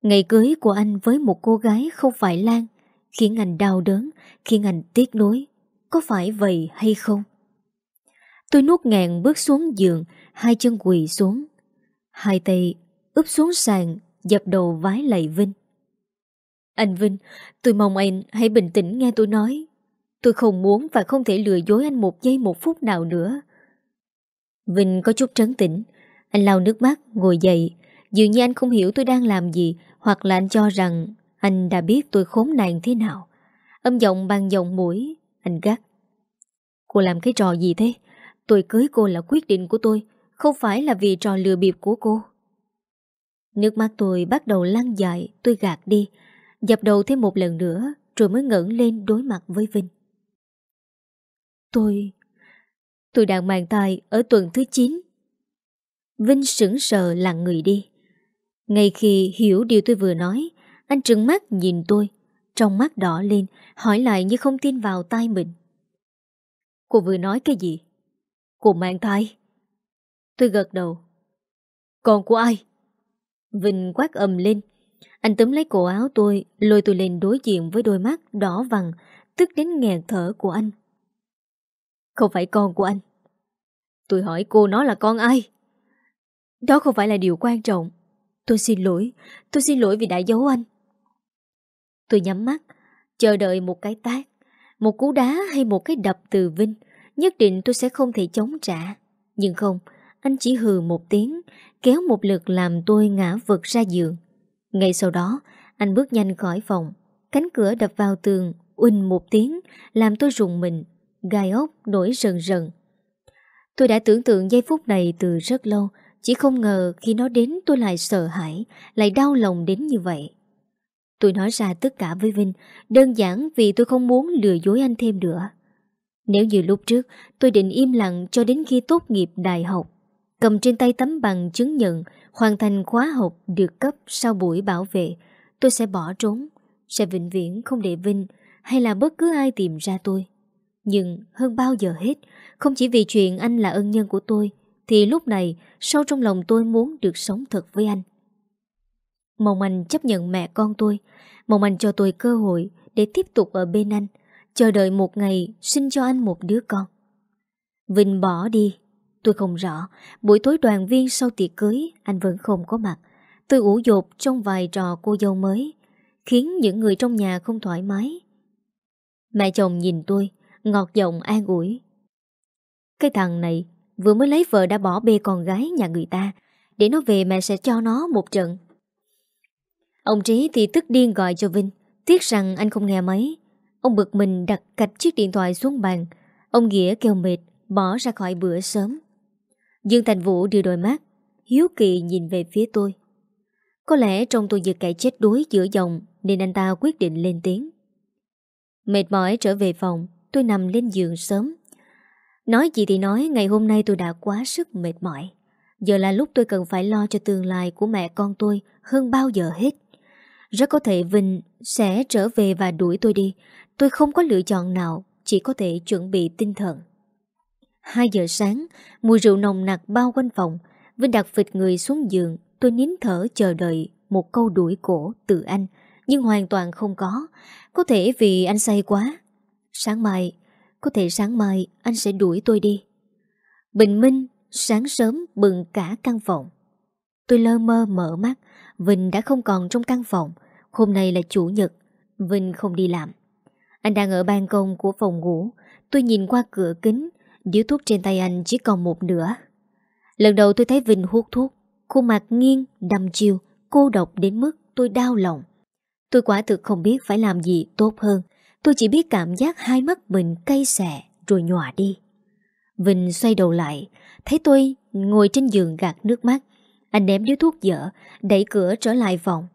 Ngày cưới của anh với một cô gái không phải Lan Khiến anh đau đớn, Khiến anh tiếc nuối. Có phải vậy hay không? Tôi nuốt ngàn bước xuống giường, Hai chân quỳ xuống. Hai tay úp xuống sàn, Dập đầu vái lạy Vinh. Anh Vinh, Tôi mong anh hãy bình tĩnh nghe tôi nói. Tôi không muốn và không thể lừa dối anh một giây một phút nào nữa. Vinh có chút trấn tĩnh. Anh lau nước mắt, ngồi dậy. Dường như anh không hiểu tôi đang làm gì, Hoặc là anh cho rằng Anh đã biết tôi khốn nạn thế nào. Âm giọng bằng giọng mũi, Anh gắt. Cô làm cái trò gì thế? Tôi cưới cô là quyết định của tôi không phải là vì trò lừa bịp của cô. Nước mắt tôi bắt đầu lăn dài, Tôi gạt đi, Dập đầu thêm một lần nữa, Rồi mới ngẩng lên đối mặt với Vinh. Tôi Tôi đang mang thai ở tuần thứ 9 Vinh sững sờ lặng người đi. Ngay khi hiểu điều tôi vừa nói, Anh trừng mắt nhìn tôi, Trong mắt đỏ lên, Hỏi lại như không tin vào tai mình. Cô vừa nói cái gì? Cô mang thai. Tôi gật đầu. Con của ai? Vinh quát ầm lên. Anh túm lấy cổ áo tôi Lôi tôi lên đối diện với đôi mắt đỏ vằn Tức đến nghẹn thở của anh. Không phải con của anh. Tôi hỏi cô nó là con ai? Đó không phải là điều quan trọng. Tôi xin lỗi. Tôi xin lỗi vì đã giấu anh. Tôi nhắm mắt Chờ đợi một cái tác Một cú đá hay một cái đập từ Vinh Nhất định tôi sẽ không thể chống trả. Nhưng không anh chỉ hừ một tiếng, Kéo một lực làm tôi ngã vật ra giường. Ngay sau đó, Anh bước nhanh khỏi phòng, Cánh cửa đập vào tường, Uỳnh một tiếng, Làm tôi rùng mình, Gai ốc nổi rần rần. Tôi đã tưởng tượng giây phút này từ rất lâu, Chỉ không ngờ khi nó đến tôi lại sợ hãi, Lại đau lòng đến như vậy. Tôi nói ra tất cả với Vinh, Đơn giản vì tôi không muốn lừa dối anh thêm nữa. Nếu như lúc trước, Tôi định im lặng cho đến khi tốt nghiệp đại học Cầm trên tay tấm bằng chứng nhận Hoàn thành khóa học được cấp sau buổi bảo vệ, Tôi sẽ bỏ trốn, Sẽ vĩnh viễn không để Vinh Hay là bất cứ ai tìm ra tôi. Nhưng hơn bao giờ hết, Không chỉ vì chuyện anh là ân nhân của tôi, Thì lúc này Sâu trong lòng tôi muốn được sống thật với anh. Mong anh chấp nhận mẹ con tôi, Mong anh cho tôi cơ hội Để tiếp tục ở bên anh, Chờ đợi một ngày sinh cho anh một đứa con. Vinh bỏ đi Tôi không rõ, Buổi tối đoàn viên sau tiệc cưới, Anh vẫn không có mặt. Tôi ủ dột trong vài trò cô dâu mới, Khiến những người trong nhà không thoải mái. Mẹ chồng nhìn tôi, Ngọt giọng an ủi. Cái thằng này, Vừa mới lấy vợ đã bỏ bê con gái nhà người ta, Để nó về mẹ sẽ cho nó một trận. Ông Trí thì tức điên gọi cho Vinh, Tiếc rằng anh không nghe máy. Ông bực mình đặt cạch chiếc điện thoại xuống bàn. Ông Nghĩa kêu mệt, Bỏ ra khỏi bữa sớm. Dương Thành Vũ đưa đôi mắt, Hiếu kỳ nhìn về phía tôi. Có lẽ trong tôi giật cãi chết đuối giữa dòng Nên anh ta quyết định lên tiếng. Mệt mỏi trở về phòng, Tôi nằm lên giường sớm. Nói gì thì nói, Ngày hôm nay tôi đã quá sức mệt mỏi. Giờ là lúc tôi cần phải lo cho tương lai của mẹ con tôi Hơn bao giờ hết. Rất có thể Vinh sẽ trở về và đuổi tôi đi. Tôi không có lựa chọn nào, Chỉ có thể chuẩn bị tinh thần. 2 giờ sáng, mùi rượu nồng nặc bao quanh phòng. Vinh đặt vịt người xuống giường, tôi nín thở chờ đợi một câu đuổi cổ từ anh, nhưng hoàn toàn không có. Có thể vì anh say quá. Sáng mai, có thể sáng mai anh sẽ đuổi tôi đi. Bình minh, sáng sớm bừng cả căn phòng. Tôi lơ mơ mở mắt, Vinh đã không còn trong căn phòng. Hôm nay là chủ nhật, Vinh không đi làm. Anh đang ở ban công của phòng ngủ. Tôi nhìn qua cửa kính, Điếu thuốc trên tay anh chỉ còn một nửa. Lần đầu tôi thấy Vinh hút thuốc Khuôn mặt nghiêng, đầm chiều Cô độc đến mức tôi đau lòng. Tôi quả thực không biết phải làm gì tốt hơn. Tôi chỉ biết cảm giác hai mắt mình cay xè Rồi nhòa đi. Vinh xoay đầu lại Thấy tôi ngồi trên giường gạt nước mắt. Anh ném điếu thuốc dở Đẩy cửa trở lại phòng.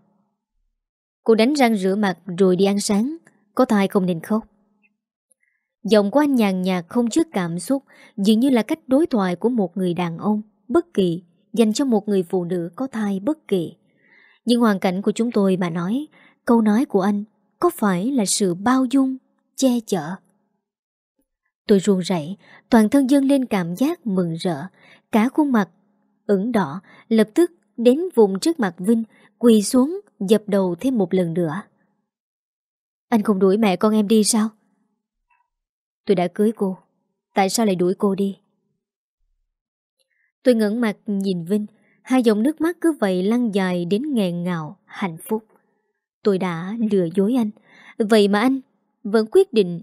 Cô đánh răng rửa mặt rồi đi ăn sáng. Có thai không nên khóc. Giọng của anh nhàn nhạt không chứa cảm xúc, Dường như là cách đối thoại của một người đàn ông Bất kỳ, Dành cho một người phụ nữ có thai bất kỳ. Nhưng hoàn cảnh của chúng tôi mà nói, Câu nói của anh Có phải là sự bao dung, Che chở? Tôi ruồn rảy Toàn thân dâng lên cảm giác mừng rỡ, Cả khuôn mặt ửng đỏ Lập tức đến vùng trước mặt Vinh, Quỳ xuống dập đầu thêm một lần nữa. Anh không đuổi mẹ con em đi sao? Tôi đã cưới cô. Tại sao lại đuổi cô đi? Tôi ngẩn mặt nhìn Vinh. Hai dòng nước mắt cứ vậy lăn dài đến nghẹn ngào, hạnh phúc. Tôi đã lừa dối anh. Vậy mà anh vẫn quyết định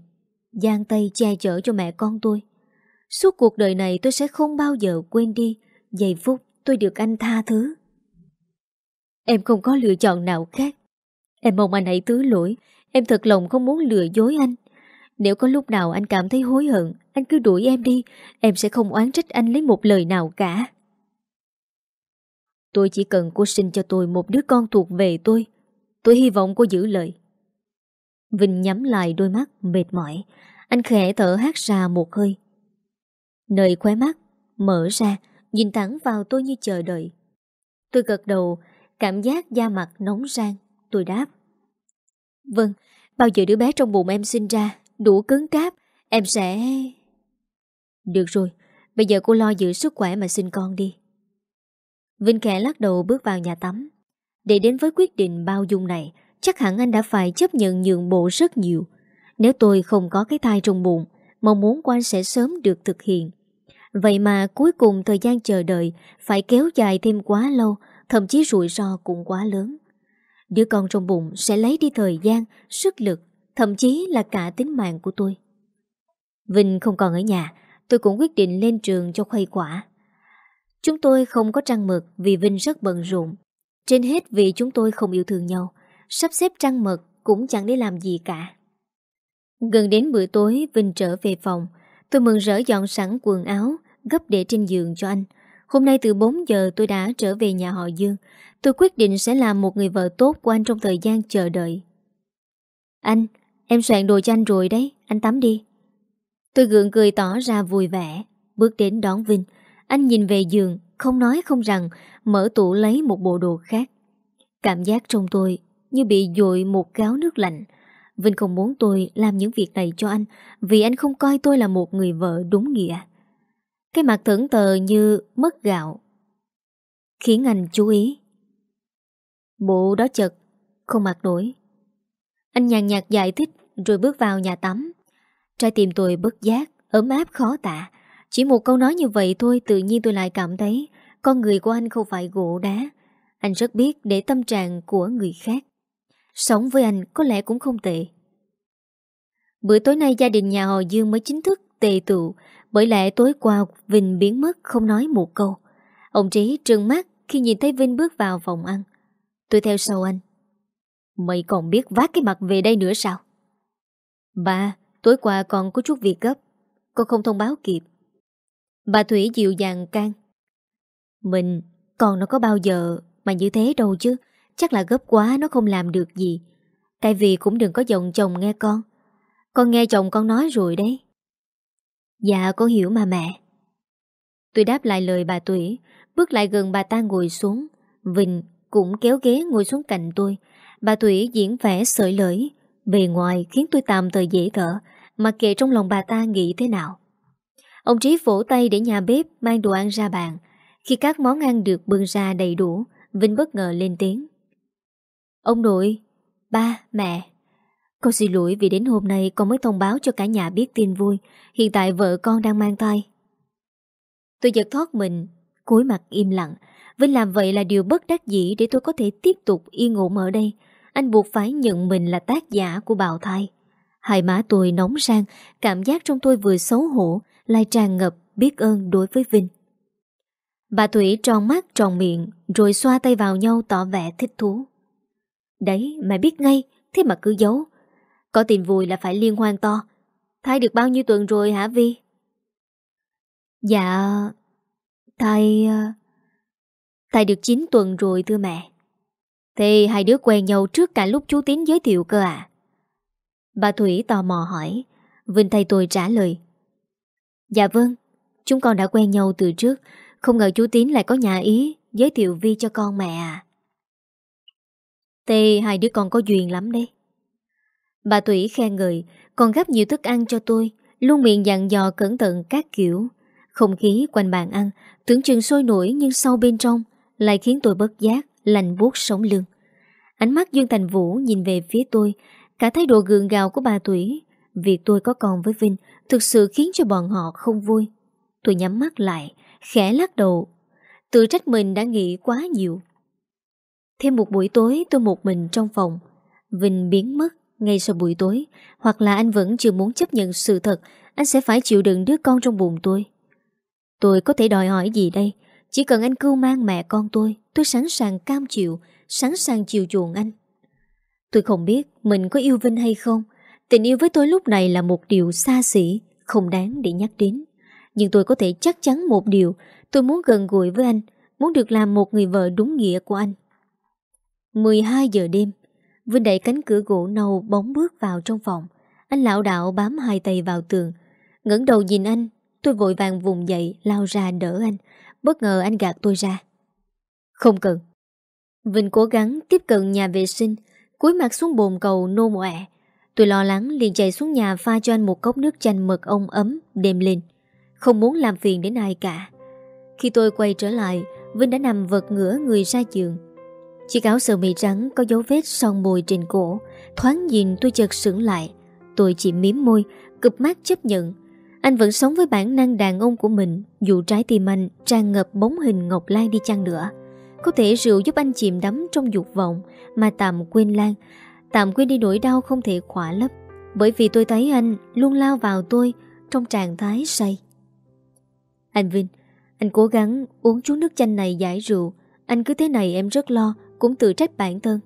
giang tay che chở cho mẹ con tôi. Suốt cuộc đời này tôi sẽ không bao giờ quên đi Giây phút tôi được anh tha thứ. Em không có lựa chọn nào khác. Em mong anh hãy thứ lỗi. Em thật lòng không muốn lừa dối anh nếu có lúc nào anh cảm thấy hối hận Anh cứ đuổi em đi Em sẽ không oán trách anh lấy một lời nào cả Tôi chỉ cần cô sinh cho tôi một đứa con thuộc về tôi. Tôi hy vọng cô giữ lời. Vinh nhắm lại đôi mắt mệt mỏi. Anh khẽ thở hát ra một hơi. Nơi khóe mắt, mở ra, nhìn thẳng vào tôi như chờ đợi. Tôi gật đầu, cảm giác da mặt nóng rang. Tôi đáp. Vâng, bao giờ đứa bé trong bụng em sinh ra, đủ cứng cáp, em sẽ... Được rồi, bây giờ cô lo giữ sức khỏe mà sinh con đi. Vinh khẽ lắc đầu bước vào nhà tắm. Để đến với quyết định bao dung này, chắc hẳn anh đã phải chấp nhận nhượng bộ rất nhiều. Nếu tôi không có cái thai trong bụng, mong muốn của anh sẽ sớm được thực hiện. Vậy mà cuối cùng thời gian chờ đợi phải kéo dài thêm quá lâu, thậm chí rủi ro cũng quá lớn. Đứa con trong bụng sẽ lấy đi thời gian, sức lực, thậm chí là cả tính mạng của tôi. Vinh không còn ở nhà, tôi cũng quyết định lên trường cho khuây quả. Chúng tôi không có trăng mực vì Vinh rất bận rộn. Trên hết vì chúng tôi không yêu thương nhau, sắp xếp trăng mực cũng chẳng để làm gì cả. Gần đến bữa tối Vinh trở về phòng Tôi mừng rỡ dọn sẵn quần áo Gấp để trên giường cho anh Hôm nay từ 4 giờ tôi đã trở về nhà họ Dương Tôi quyết định sẽ làm một người vợ tốt của anh trong thời gian chờ đợi Anh, em soạn đồ cho anh rồi đấy, Anh tắm đi. Tôi gượng cười tỏ ra vui vẻ, Bước đến đón Vinh. Anh nhìn về giường, Không nói không rằng, Mở tủ lấy một bộ đồ khác. Cảm giác trong tôi Như bị dội một gáo nước lạnh. Vinh không muốn tôi làm những việc này cho anh, Vì anh không coi tôi là một người vợ đúng nghĩa. Cái mặt thẫn tờ như mất gạo. Khiến anh chú ý. Bộ đó chật, Không mặc nổi. Anh nhàn nhạt giải thích. Rồi bước vào nhà tắm. Trái tim tôi bất giác, Ấm áp khó tả. Chỉ một câu nói như vậy thôi, Tự nhiên tôi lại cảm thấy Con người của anh không phải gỗ đá. Anh rất biết để tâm trạng của người khác. Sống với anh có lẽ cũng không tệ. Bữa tối nay gia đình nhà họ Dương mới chính thức tề tụ Bởi lẽ tối qua Vinh biến mất không nói một câu. Ông Trí trừng mắt khi nhìn thấy Vinh bước vào phòng ăn. Tôi theo sau anh. Mày còn biết vác cái mặt về đây nữa sao? Bà Tối qua con có chút việc gấp. Con không thông báo kịp. Bà Thủy dịu dàng can. Mình con nó có bao giờ mà như thế đâu chứ. Chắc là gấp quá nó không làm được gì. Tại vì cũng đừng có giọng chồng nghe con. Con nghe chồng con nói rồi đấy. Dạ con hiểu mà mẹ. Tôi đáp lại lời bà thủy, Bước lại gần bà ta ngồi xuống. Vinh cũng kéo ghế ngồi xuống cạnh tôi. Bà Thủy diễn vẻ sợi lưỡi Bề ngoài khiến tôi tạm thời dễ thở Mà kệ trong lòng bà ta nghĩ thế nào. Ông Trí vỗ tay để nhà bếp Mang đồ ăn ra bàn. Khi các món ăn được bưng ra đầy đủ Vinh bất ngờ lên tiếng. Ông nội, ba, mẹ Con xin lỗi vì đến hôm nay con mới thông báo cho cả nhà biết tin vui. Hiện tại vợ con đang mang thai. Tôi giật thoát mình cúi mặt im lặng. Vinh làm vậy là điều bất đắc dĩ Để tôi có thể tiếp tục yên ổn ở đây. Anh buộc phải nhận mình là tác giả của bào thai. Hai má tôi nóng sang Cảm giác trong tôi vừa xấu hổ, Lại tràn ngập biết ơn đối với Vinh. Bà Thủy tròn mắt, tròn miệng, Rồi xoa tay vào nhau tỏ vẻ thích thú. Đấy, mẹ biết ngay, Thế mà cứ giấu. Có tin vui là phải liên hoan to. Thai được bao nhiêu tuần rồi hả Vi? Dạ Thai ờ, Thai được 9 tuần rồi thưa mẹ. Thì hai đứa quen nhau trước cả lúc chú Tín giới thiệu cơ à? Bà Thủy tò mò hỏi. Vinh thay tôi trả lời. Dạ vâng Chúng con đã quen nhau từ trước. Không ngờ chú Tín lại có nhà ý, Giới thiệu Vi cho con mẹ à? Tê, hai đứa con có duyên lắm đấy. Bà Thủy khen người Còn gấp nhiều thức ăn cho tôi, Luôn miệng dặn dò cẩn thận các kiểu. Không khí quanh bàn ăn Tưởng chừng sôi nổi nhưng sâu bên trong Lại khiến tôi bất giác. Lành buốt sống lưng. Ánh mắt Dương Thành Vũ nhìn về phía tôi, Cả thái độ gượng gạo của bà Thủy Việc tôi có con với Vinh, Thực sự khiến cho bọn họ không vui. Tôi nhắm mắt lại, Khẽ lắc đầu, Tự trách mình đã nghĩ quá nhiều. Thêm một buổi tối, tôi một mình trong phòng. Vinh biến mất ngay sau buổi tối, Hoặc là anh vẫn chưa muốn chấp nhận sự thật, Anh sẽ phải chịu đựng đứa con trong bụng tôi. Tôi có thể đòi hỏi gì đây? Chỉ cần anh cưu mang mẹ con tôi Tôi sẵn sàng cam chịu, Sẵn sàng chiều chuộng anh. Tôi không biết mình có yêu Vinh hay không. Tình yêu với tôi lúc này là một điều xa xỉ, Không đáng để nhắc đến. Nhưng tôi có thể chắc chắn một điều, Tôi muốn gần gũi với anh, Muốn được làm một người vợ đúng nghĩa của anh. 12 giờ đêm, Vinh đẩy cánh cửa gỗ nâu bóng bước vào trong phòng. Anh lão đạo bám hai tay vào tường. Ngẩng đầu nhìn anh, Tôi vội vàng vùng dậy, lao ra đỡ anh. Bất ngờ anh gạt tôi ra. Không cần. Vinh cố gắng tiếp cận nhà vệ sinh, cúi mặt xuống bồn cầu nô mọe Tôi lo lắng liền chạy xuống nhà pha cho anh một cốc nước chanh mật ong ấm đêm lên. Không muốn làm phiền đến ai cả. Khi tôi quay trở lại, Vinh đã nằm vật ngửa người ra giường. Chiếc áo sơ mi trắng có dấu vết son môi trên cổ. Thoáng nhìn tôi chợt sững lại. Tôi chỉ miếm môi cực mắt chấp nhận. Anh vẫn sống với bản năng đàn ông của mình, Dù trái tim anh tràn ngập bóng hình Ngọc Lan đi chăng nữa. Có thể rượu giúp anh chìm đắm trong dục vọng Mà tạm quên Lan. Tạm quên đi nỗi đau không thể khỏa lấp. Bởi vì tôi thấy anh luôn lao vào tôi Trong trạng thái say. Anh Vinh, Anh cố gắng uống chút nước chanh này giải rượu. Anh cứ thế này em rất lo, Cũng tự trách bản thân.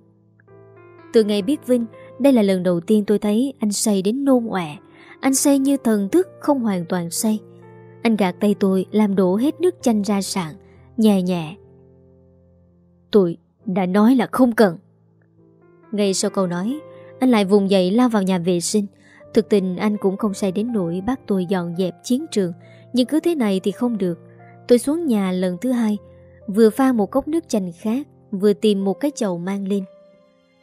Từ ngày biết Vinh, Đây là lần đầu tiên tôi thấy anh say đến nôn ọe. Anh say như thần thức Không hoàn toàn say. Anh gạt tay tôi, làm đổ hết nước chanh ra sàn Nhẹ nhẹ. Tôi đã nói là không cần. Ngay sau câu nói, Anh lại vùng dậy lao vào nhà vệ sinh. Thực tình anh cũng không say đến nỗi bắt tôi dọn dẹp chiến trường, Nhưng cứ thế này thì không được. Tôi xuống nhà lần thứ hai, Vừa pha một cốc nước chanh khác, Vừa tìm một cái chậu mang lên.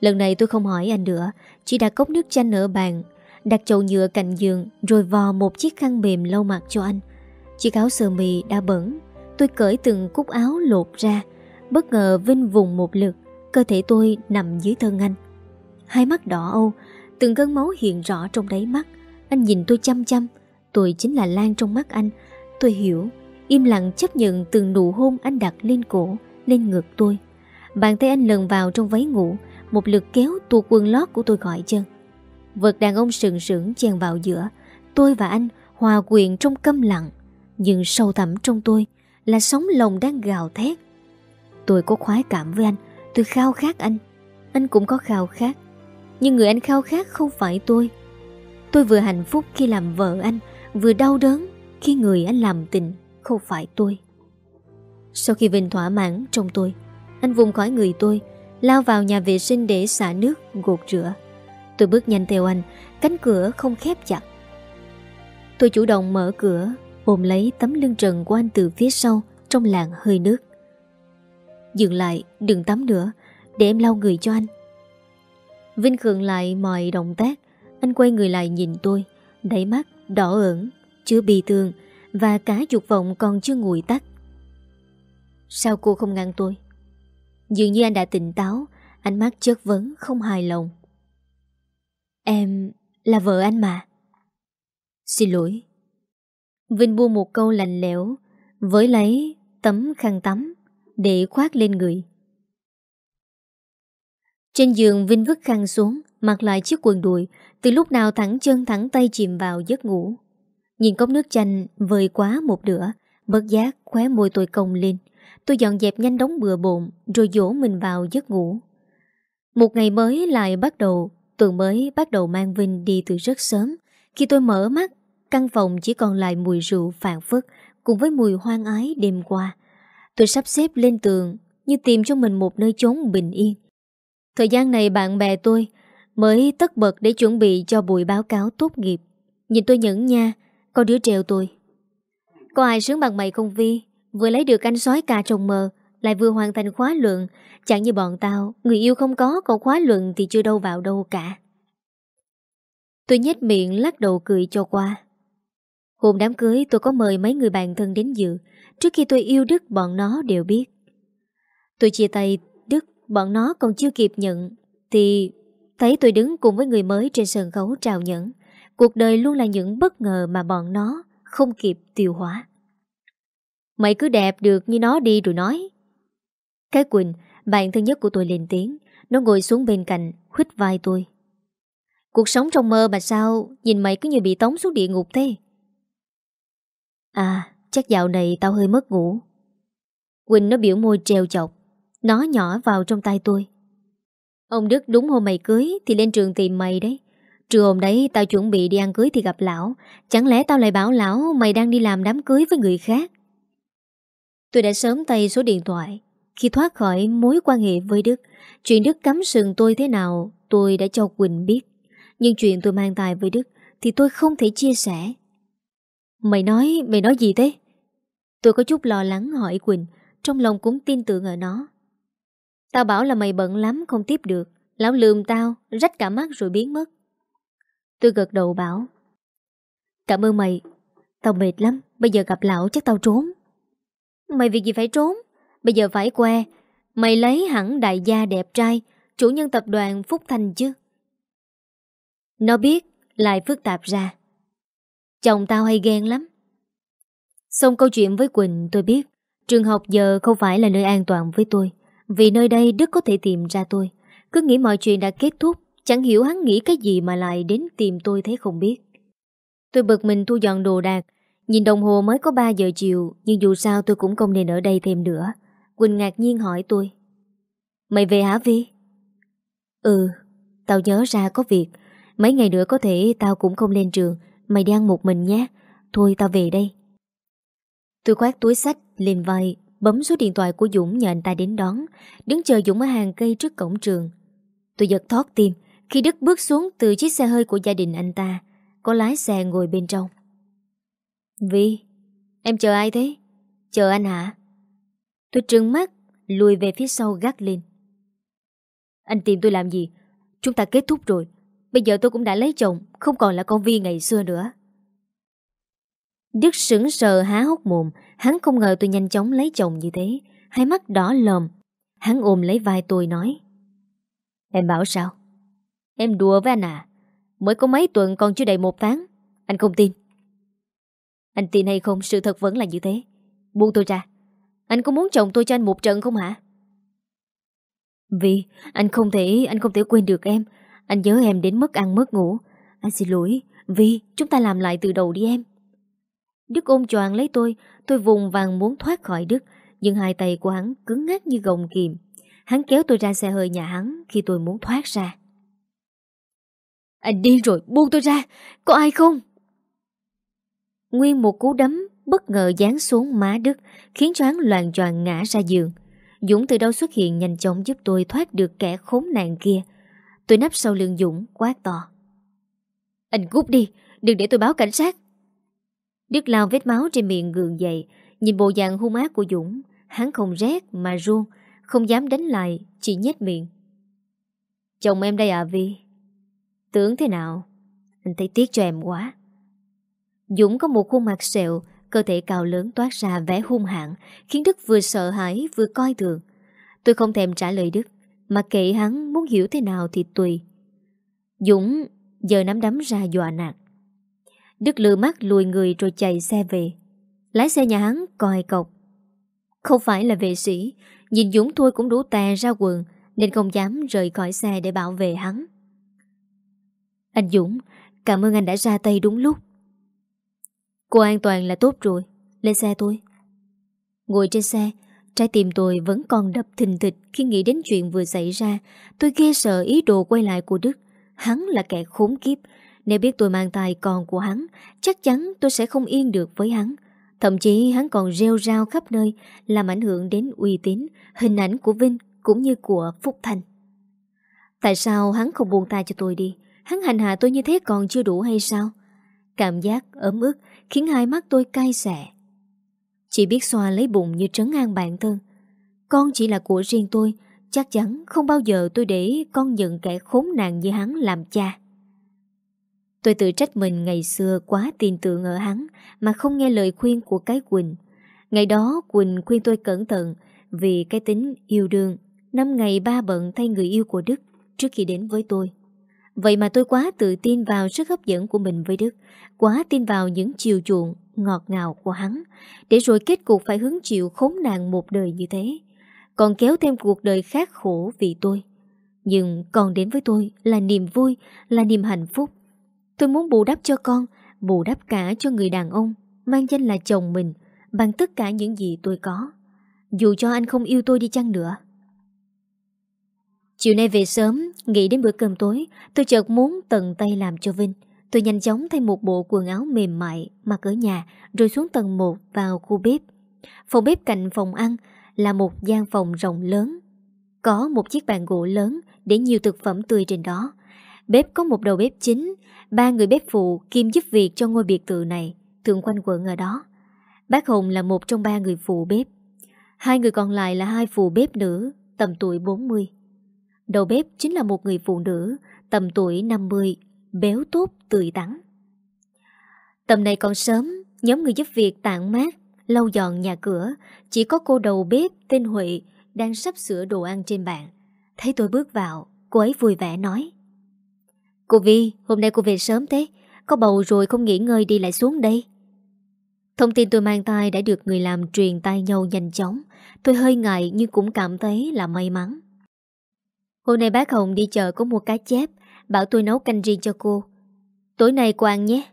Lần này tôi không hỏi anh nữa, Chỉ đặt cốc nước chanh ở bàn, Đặt chậu nhựa cạnh giường, Rồi vò một chiếc khăn mềm lau mặt cho anh. Chiếc áo sơ mi đã bẩn, Tôi cởi từng cúc áo lột ra Bất ngờ Vinh vùng một lượt, Cơ thể tôi nằm dưới thân anh. Hai mắt đỏ âu, Từng cơn máu hiện rõ trong đáy mắt. Anh nhìn tôi chăm chăm, Tôi chính là Lan trong mắt anh. Tôi hiểu, Im lặng chấp nhận từng nụ hôn anh đặt lên cổ, Lên ngực tôi. Bàn tay anh lần vào trong váy ngủ, Một lượt kéo tuột quần lót của tôi gọi chân. Vật đàn ông sừng sững chèn vào giữa, Tôi và anh hòa quyện trong câm lặng. Nhưng sâu thẳm trong tôi Là sóng lòng đang gào thét Tôi có khoái cảm với anh. Tôi khao khát anh. Anh cũng có khao khát. Nhưng người anh khao khát không phải tôi. Tôi vừa hạnh phúc khi làm vợ anh, Vừa đau đớn khi người anh làm tình Không phải tôi. Sau khi Vinh thỏa mãn trong tôi, Anh vùng khỏi người tôi, Lao vào nhà vệ sinh để xả nước, gột rửa. Tôi bước nhanh theo anh, Cánh cửa không khép chặt. Tôi chủ động mở cửa, Ôm lấy tấm lưng trần của anh từ phía sau, Trong làng hơi nước. Dừng lại, đừng tắm nữa, Để em lau người cho anh. Vinh khượng lại mọi động tác, Anh quay người lại nhìn tôi Đẩy mắt đỏ ẩn Chưa bị thương, Và cả dục vọng còn chưa nguội tắt. Sao cô không ngăn tôi? Dường như anh đã tỉnh táo, Ánh mắt chất vấn không hài lòng. Em là vợ anh mà. Xin lỗi. Vinh buông một câu lạnh lẽo, Với lấy tấm khăn tắm để khoác lên người. Trên giường Vinh vứt khăn xuống, mặc lại chiếc quần đùi, từ lúc nào thẳng chân thẳng tay chìm vào giấc ngủ. Nhìn cốc nước chanh vơi quá một nửa, bất giác khóe môi tôi cong lên. Tôi dọn dẹp nhanh đóng bừa bộn rồi dỗ mình vào giấc ngủ. Một ngày mới lại bắt đầu, tuần mới bắt đầu mang Vinh đi từ rất sớm. Khi tôi mở mắt, căn phòng chỉ còn lại mùi rượu phản phất cùng với mùi hoang ái đêm qua. Tôi sắp xếp lên tường Như tìm cho mình một nơi chốn bình yên. Thời gian này bạn bè tôi Mới tất bật để chuẩn bị cho buổi báo cáo tốt nghiệp. Nhìn tôi nhẫn nha, Có đứa treo tôi. Có ai sướng bằng mày không Vi? Vừa lấy được anh sói cà trồng mờ, Lại vừa hoàn thành khóa luận. Chẳng như bọn tao, Người yêu không có, Còn khóa luận thì chưa đâu vào đâu cả. Tôi nhếch miệng lắc đầu cười cho qua. Hôm đám cưới tôi có mời mấy người bạn thân đến dự. Trước khi tôi yêu Đức, bọn nó đều biết. Tôi chia tay Đức, Bọn nó còn chưa kịp nhận, Thì thấy tôi đứng cùng với người mới Trên sân khấu trào nhẫn. Cuộc đời luôn là những bất ngờ mà bọn nó Không kịp tiêu hóa. Mày cứ đẹp được như nó đi rồi nói. Cái Quỳnh, Bạn thân nhất của tôi lên tiếng. Nó ngồi xuống bên cạnh Khuyết vai tôi. Cuộc sống trong mơ mà sao Nhìn mày cứ như bị tống xuống địa ngục thế? À Chắc dạo này tao hơi mất ngủ. Quỳnh nó biểu môi treo chọc Nó nhỏ vào trong tay tôi. Ông Đức đúng hôm mày cưới Thì lên trường tìm mày đấy. Trưa hôm đấy tao chuẩn bị đi ăn cưới thì gặp lão. Chẳng lẽ tao lại bảo lão Mày đang đi làm đám cưới với người khác? Tôi đã sớm tay số điện thoại. Khi thoát khỏi mối quan hệ với Đức Chuyện Đức cắm sừng tôi thế nào Tôi đã cho Quỳnh biết. Nhưng chuyện tôi mang tài với Đức Thì tôi không thể chia sẻ. Mày nói, mày nói gì thế? Tôi có chút lo lắng hỏi Quỳnh, Trong lòng cũng tin tưởng ở nó. Tao bảo là mày bận lắm, không tiếp được. Lão lườm tao, Rách cả mắt rồi biến mất. Tôi gật đầu bảo, Cảm ơn mày. Tao mệt lắm, Bây giờ gặp lão chắc tao trốn. Mày việc gì phải trốn? Bây giờ phải que. Mày lấy hẳn đại gia đẹp trai, Chủ nhân tập đoàn Phúc Thành chứ. Nó biết, Lại phức tạp ra. Chồng tao hay ghen lắm. Xong câu chuyện với Quỳnh, tôi biết, Trường học giờ không phải là nơi an toàn với tôi, Vì nơi đây Đức có thể tìm ra tôi. Cứ nghĩ mọi chuyện đã kết thúc, Chẳng hiểu hắn nghĩ cái gì mà lại đến tìm tôi thế không biết. Tôi bực mình thu dọn đồ đạc, Nhìn đồng hồ mới có 3 giờ chiều, Nhưng dù sao tôi cũng không nên ở đây thêm nữa. Quỳnh ngạc nhiên hỏi tôi, Mày về hả Vi? Ừ Tao nhớ ra có việc, Mấy ngày nữa có thể tao cũng không lên trường, Mày đi ăn một mình nhé. Thôi tao về đây. Tôi khoát túi sách lên vai, Bấm số điện thoại của Dũng nhờ anh ta đến đón, Đứng chờ Dũng ở hàng cây trước cổng trường. Tôi giật thoát tim Khi Đức bước xuống từ chiếc xe hơi của gia đình anh ta, Có lái xe ngồi bên trong. Vi, Em chờ ai thế? Chờ anh hả? Tôi trừng mắt, Lùi về phía sau gắt lên. Anh tìm tôi làm gì? Chúng ta kết thúc rồi. Bây giờ tôi cũng đã lấy chồng, Không còn là con Vi ngày xưa nữa. Đức sững sờ há hốc mồm, Hắn không ngờ tôi nhanh chóng lấy chồng như thế. Hai mắt đỏ lòm, Hắn ôm lấy vai tôi nói, Em bảo sao? Em đùa với anh à? Mới có mấy tuần còn chưa đầy một tháng, Anh không tin. Anh tin hay không, sự thật vẫn là như thế. Buông tôi ra. Anh có muốn chồng tôi cho anh một trận không hả? Vì anh không thể, Anh không thể quên được em. Anh nhớ em đến mất ăn mất ngủ. Anh xin lỗi. Vì chúng ta làm lại từ đầu đi em. Đức ôm choàng lấy tôi Tôi vùng vàng muốn thoát khỏi Đức Nhưng hai tay của hắn cứng ngắt như gồng kìm. Hắn kéo tôi ra xe hơi nhà hắn Khi tôi muốn thoát ra. Anh điên rồi buông tôi ra Có ai không? Nguyên một cú đấm Bất ngờ dán xuống má Đức Khiến cho hắn loạn choạng ngã ra giường. Dũng từ đâu xuất hiện nhanh chóng giúp tôi thoát được kẻ khốn nạn kia. Tôi nắp sau lưng Dũng quát to. Anh cút đi Đừng để tôi báo cảnh sát Đức lao vết máu trên miệng gượng dậy, Nhìn bộ dạng hung ác của Dũng, Hắn không rét mà run, Không dám đánh lại, Chỉ nhét miệng. Chồng em đây à Vi? Tưởng thế nào? Anh thấy tiếc cho em quá. Dũng có một khuôn mặt sẹo, Cơ thể cao lớn toát ra vẻ hung hãn, Khiến Đức vừa sợ hãi vừa coi thường. Tôi không thèm trả lời Đức, Mà kệ hắn muốn hiểu thế nào thì tùy. Dũng giờ nắm đấm ra dọa nạt. Đức lừa mắt lùi người rồi chạy xe về. Lái xe nhà hắn coi cọc. Không phải là vệ sĩ, Nhìn Dũng thôi cũng đủ tè ra quần, Nên không dám rời khỏi xe để bảo vệ hắn. Anh Dũng, Cảm ơn anh đã ra tay đúng lúc. Cô an toàn là tốt rồi, Lên xe tôi Ngồi trên xe, Trái tim tôi vẫn còn đập thình thịch Khi nghĩ đến chuyện vừa xảy ra. Tôi ghê sợ ý đồ quay lại của Đức. Hắn là kẻ khốn kiếp nếu biết tôi mang tài con của hắn, Chắc chắn tôi sẽ không yên được với hắn. Thậm chí hắn còn rêu rao khắp nơi, Làm ảnh hưởng đến uy tín, Hình ảnh của Vinh cũng như của Phúc Thành. Tại sao hắn không buông tay cho tôi đi? Hắn hành hạ tôi như thế còn chưa đủ hay sao? Cảm giác ấm ức Khiến hai mắt tôi cay xẻ Chỉ biết xoa lấy bụng như trấn an bản thân. Con chỉ là của riêng tôi, Chắc chắn không bao giờ tôi để con nhận kẻ khốn nạn như hắn làm cha. Tôi tự trách mình ngày xưa quá tin tưởng ở hắn mà không nghe lời khuyên của cái Quỳnh. Ngày đó Quỳnh khuyên tôi cẩn thận vì cái tính yêu đương, năm ngày ba bận thay người yêu của Đức trước khi đến với tôi. Vậy mà tôi quá tự tin vào sức hấp dẫn của mình với Đức, quá tin vào những chiều chuộng, ngọt ngào của hắn, để rồi kết cục phải hứng chịu khốn nạn một đời như thế. Còn kéo thêm cuộc đời khác khổ vì tôi. Nhưng còn đến với tôi là niềm vui, là niềm hạnh phúc. Tôi muốn bù đắp cho con, Bù đắp cả cho người đàn ông Mang danh là chồng mình Bằng tất cả những gì tôi có Dù cho anh không yêu tôi đi chăng nữa Chiều nay về sớm Nghĩ đến bữa cơm tối, Tôi chợt muốn tận tay làm cho Vinh Tôi nhanh chóng thay một bộ quần áo mềm mại Mặc ở nhà, Rồi xuống tầng 1 vào khu bếp Phòng bếp cạnh phòng ăn là một gian phòng rộng lớn. Có một chiếc bàn gỗ lớn để nhiều thực phẩm tươi trên đó. Bếp có một đầu bếp chính, ba người bếp phụ kiêm giúp việc cho ngôi biệt thự này, thường quanh quẩn ở đó. Bác Hùng là một trong ba người phụ bếp. Hai người còn lại là hai phụ bếp nữ, tầm tuổi 40. Đầu bếp chính là một người phụ nữ, tầm tuổi 50, béo tốt, tươi tắn. Tầm này còn sớm, nhóm người giúp việc tản mát, lau dọn nhà cửa, chỉ có cô đầu bếp tên Huệ đang sắp sửa đồ ăn trên bàn. Thấy tôi bước vào, cô ấy vui vẻ nói. Cô Vi, hôm nay cô về sớm thế, có bầu rồi không nghỉ ngơi đi lại xuống đây. Thông tin tôi mang tay đã được người làm truyền tay nhau nhanh chóng. Tôi hơi ngại nhưng cũng cảm thấy là may mắn. Hôm nay bác Hồng đi chợ có mua cá chép, bảo tôi nấu canh riêng cho cô. Tối nay cô ăn nhé.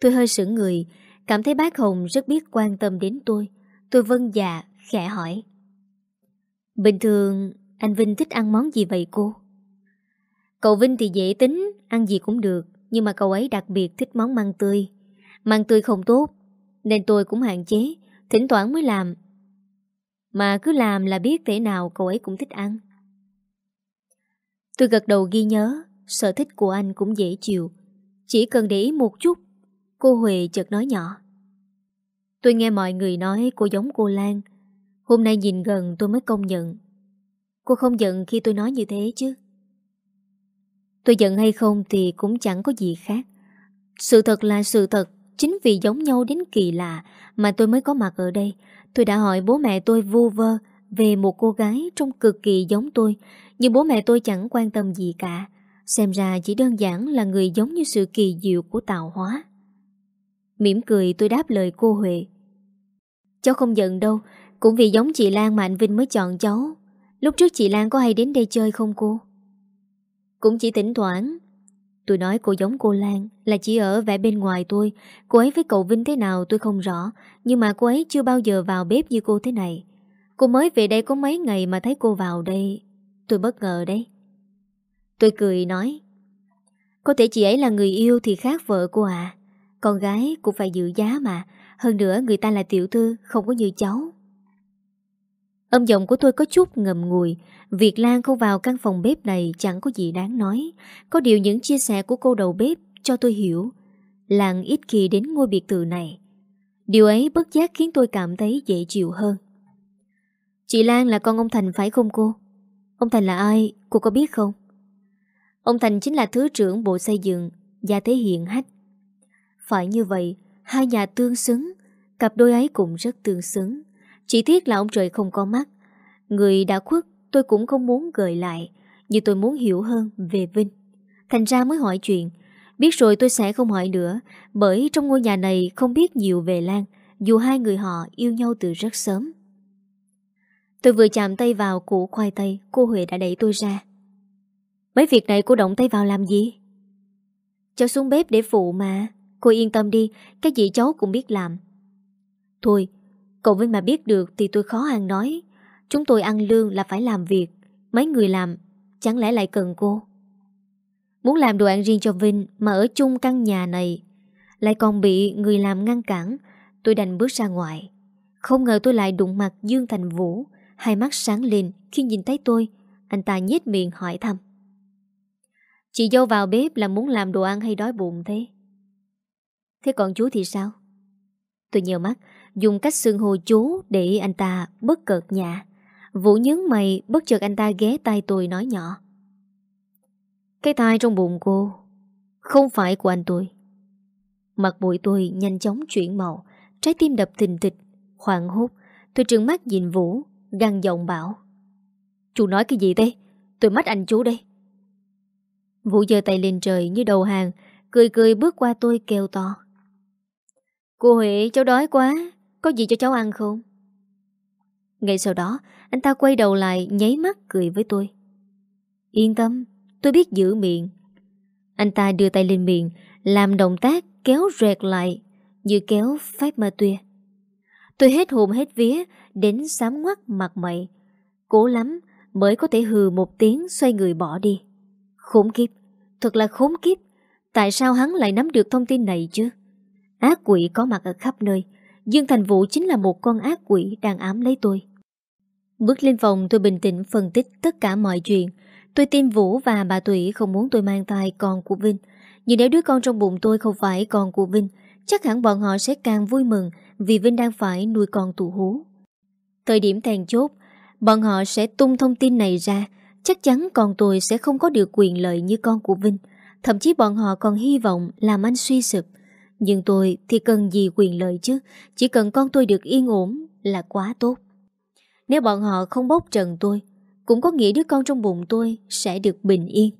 Tôi hơi sững người, cảm thấy bác Hồng rất biết quan tâm đến tôi. Tôi vâng dạ, khẽ hỏi. Bình thường, anh Vinh thích ăn món gì vậy cô? Cậu Vinh thì dễ tính, ăn gì cũng được, nhưng mà cậu ấy đặc biệt thích món măng tươi. Măng tươi không tốt, nên tôi cũng hạn chế, thỉnh thoảng mới làm. Mà cứ làm là biết thế nào cậu ấy cũng thích ăn. Tôi gật đầu ghi nhớ, sở thích của anh cũng dễ chịu. Chỉ cần để ý một chút, cô Huệ chợt nói nhỏ. Tôi nghe mọi người nói cô giống cô Lan. Hôm nay nhìn gần tôi mới công nhận. Cô không giận khi tôi nói như thế chứ. Tôi giận hay không thì cũng chẳng có gì khác. Sự thật là sự thật, chính vì giống nhau đến kỳ lạ mà tôi mới có mặt ở đây. Tôi đã hỏi bố mẹ tôi vu vơ về một cô gái trông cực kỳ giống tôi, nhưng bố mẹ tôi chẳng quan tâm gì cả. Xem ra chỉ đơn giản là người giống như sự kỳ diệu của tạo hóa. Mỉm cười tôi đáp lời cô Huệ. Cháu không giận đâu, cũng vì giống chị Lan mà anh Vinh mới chọn cháu. Lúc trước chị Lan có hay đến đây chơi không cô? Cũng chỉ tỉnh thoảng. Tôi nói cô giống cô Lan, Là chỉ ở vẻ bên ngoài tôi. Cô ấy với cậu Vinh thế nào tôi không rõ, Nhưng mà cô ấy chưa bao giờ vào bếp như cô thế này. Cô mới về đây có mấy ngày Mà thấy cô vào đây. Tôi bất ngờ đấy. Tôi cười nói, Có thể chị ấy là người yêu thì khác vợ cô à Con gái cũng phải giữ giá mà. Hơn nữa người ta là tiểu thư, Không có như cháu. Âm giọng của tôi có chút ngầm ngùi. Việt Lan không vào căn phòng bếp này chẳng có gì đáng nói Có điều những chia sẻ của cô đầu bếp cho tôi hiểu, Lan ít khi đến ngôi biệt thự này Điều ấy bất giác khiến tôi cảm thấy dễ chịu hơn Chị Lan là con ông Thành phải không cô? Ông Thành là ai? Cô có biết không? Ông Thành chính là Thứ trưởng Bộ Xây dựng, Gia Thế Hiện Hách Phải như vậy, Hai nhà tương xứng, Cặp đôi ấy cũng rất tương xứng Chỉ tiếc là ông trời không có mắt Người đã khuất tôi cũng không muốn gợi lại Nhưng tôi muốn hiểu hơn về Vinh. Thành ra mới hỏi chuyện. Biết rồi tôi sẽ không hỏi nữa, Bởi trong ngôi nhà này không biết nhiều về Lan, Dù hai người họ yêu nhau từ rất sớm. Tôi vừa chạm tay vào củ khoai tây, Cô Huệ đã đẩy tôi ra. Mấy việc này cô động tay vào làm gì? Cháu xuống bếp để phụ mà. Cô yên tâm đi, Cái gì cháu cũng biết làm. Thôi, Cậu với mà biết được thì tôi khó ăn nói. Chúng tôi ăn lương là phải làm việc. Mấy người làm, Chẳng lẽ lại cần cô? Muốn làm đồ ăn riêng cho Vinh Mà ở chung căn nhà này, Lại còn bị người làm ngăn cản, Tôi đành bước ra ngoài. Không ngờ tôi lại đụng mặt Dương Thành Vũ, Hai mắt sáng lên khi nhìn thấy tôi, Anh ta nhếch miệng hỏi thăm. Chị dâu vào bếp là muốn làm đồ ăn hay đói bụng thế? Thế còn chú thì sao? Tôi nhờ mắt, Dùng cách xương hô chú để anh ta bất cợt nhạ Vũ nhướng mày, bất chợt anh ta ghé tay tôi nói nhỏ. Cái tai trong bụng cô Không phải của anh tôi. Mặt bụi tôi nhanh chóng chuyển màu, Trái tim đập thình thịch Hoàng hốt. Tôi trừng mắt nhìn Vũ Găng giọng bảo, Chú nói cái gì thế? Tôi mất anh chú đây. Vũ giơ tay lên trời như đầu hàng, Cười cười bước qua tôi kêu to, Cô Huệ, cháu đói quá, Có gì cho cháu ăn không? Ngay sau đó anh ta quay đầu lại, nháy mắt cười với tôi. Yên tâm, Tôi biết giữ miệng. Anh ta đưa tay lên miệng, Làm động tác kéo rẹt lại, Như kéo phát ma tuya Tôi hết hồn hết vía, Đến sám ngoắt mặt mày. Cố lắm mới có thể hừ một tiếng Xoay người bỏ đi. Khốn kiếp, Thật là khốn kiếp. Tại sao hắn lại nắm được thông tin này chứ? Ác quỷ có mặt ở khắp nơi. Dương Thành Vũ chính là một con ác quỷ đang ám lấy tôi. Bước lên phòng tôi bình tĩnh phân tích tất cả mọi chuyện. Tôi tin Vũ và bà Thủy không muốn tôi mang thai con của Vinh. Nhưng nếu đứa con trong bụng tôi không phải con của Vinh, chắc hẳn bọn họ sẽ càng vui mừng vì Vinh đang phải nuôi con tù hú. Thời điểm thèn chốt, bọn họ sẽ tung thông tin này ra, chắc chắn con tôi sẽ không có được quyền lợi như con của Vinh. Thậm chí bọn họ còn hy vọng làm anh suy sụp. Nhưng tôi thì cần gì quyền lợi chứ, chỉ cần con tôi được yên ổn là quá tốt. Nếu bọn họ không bốc trần tôi, cũng có nghĩa đứa con trong bụng tôi sẽ được bình yên.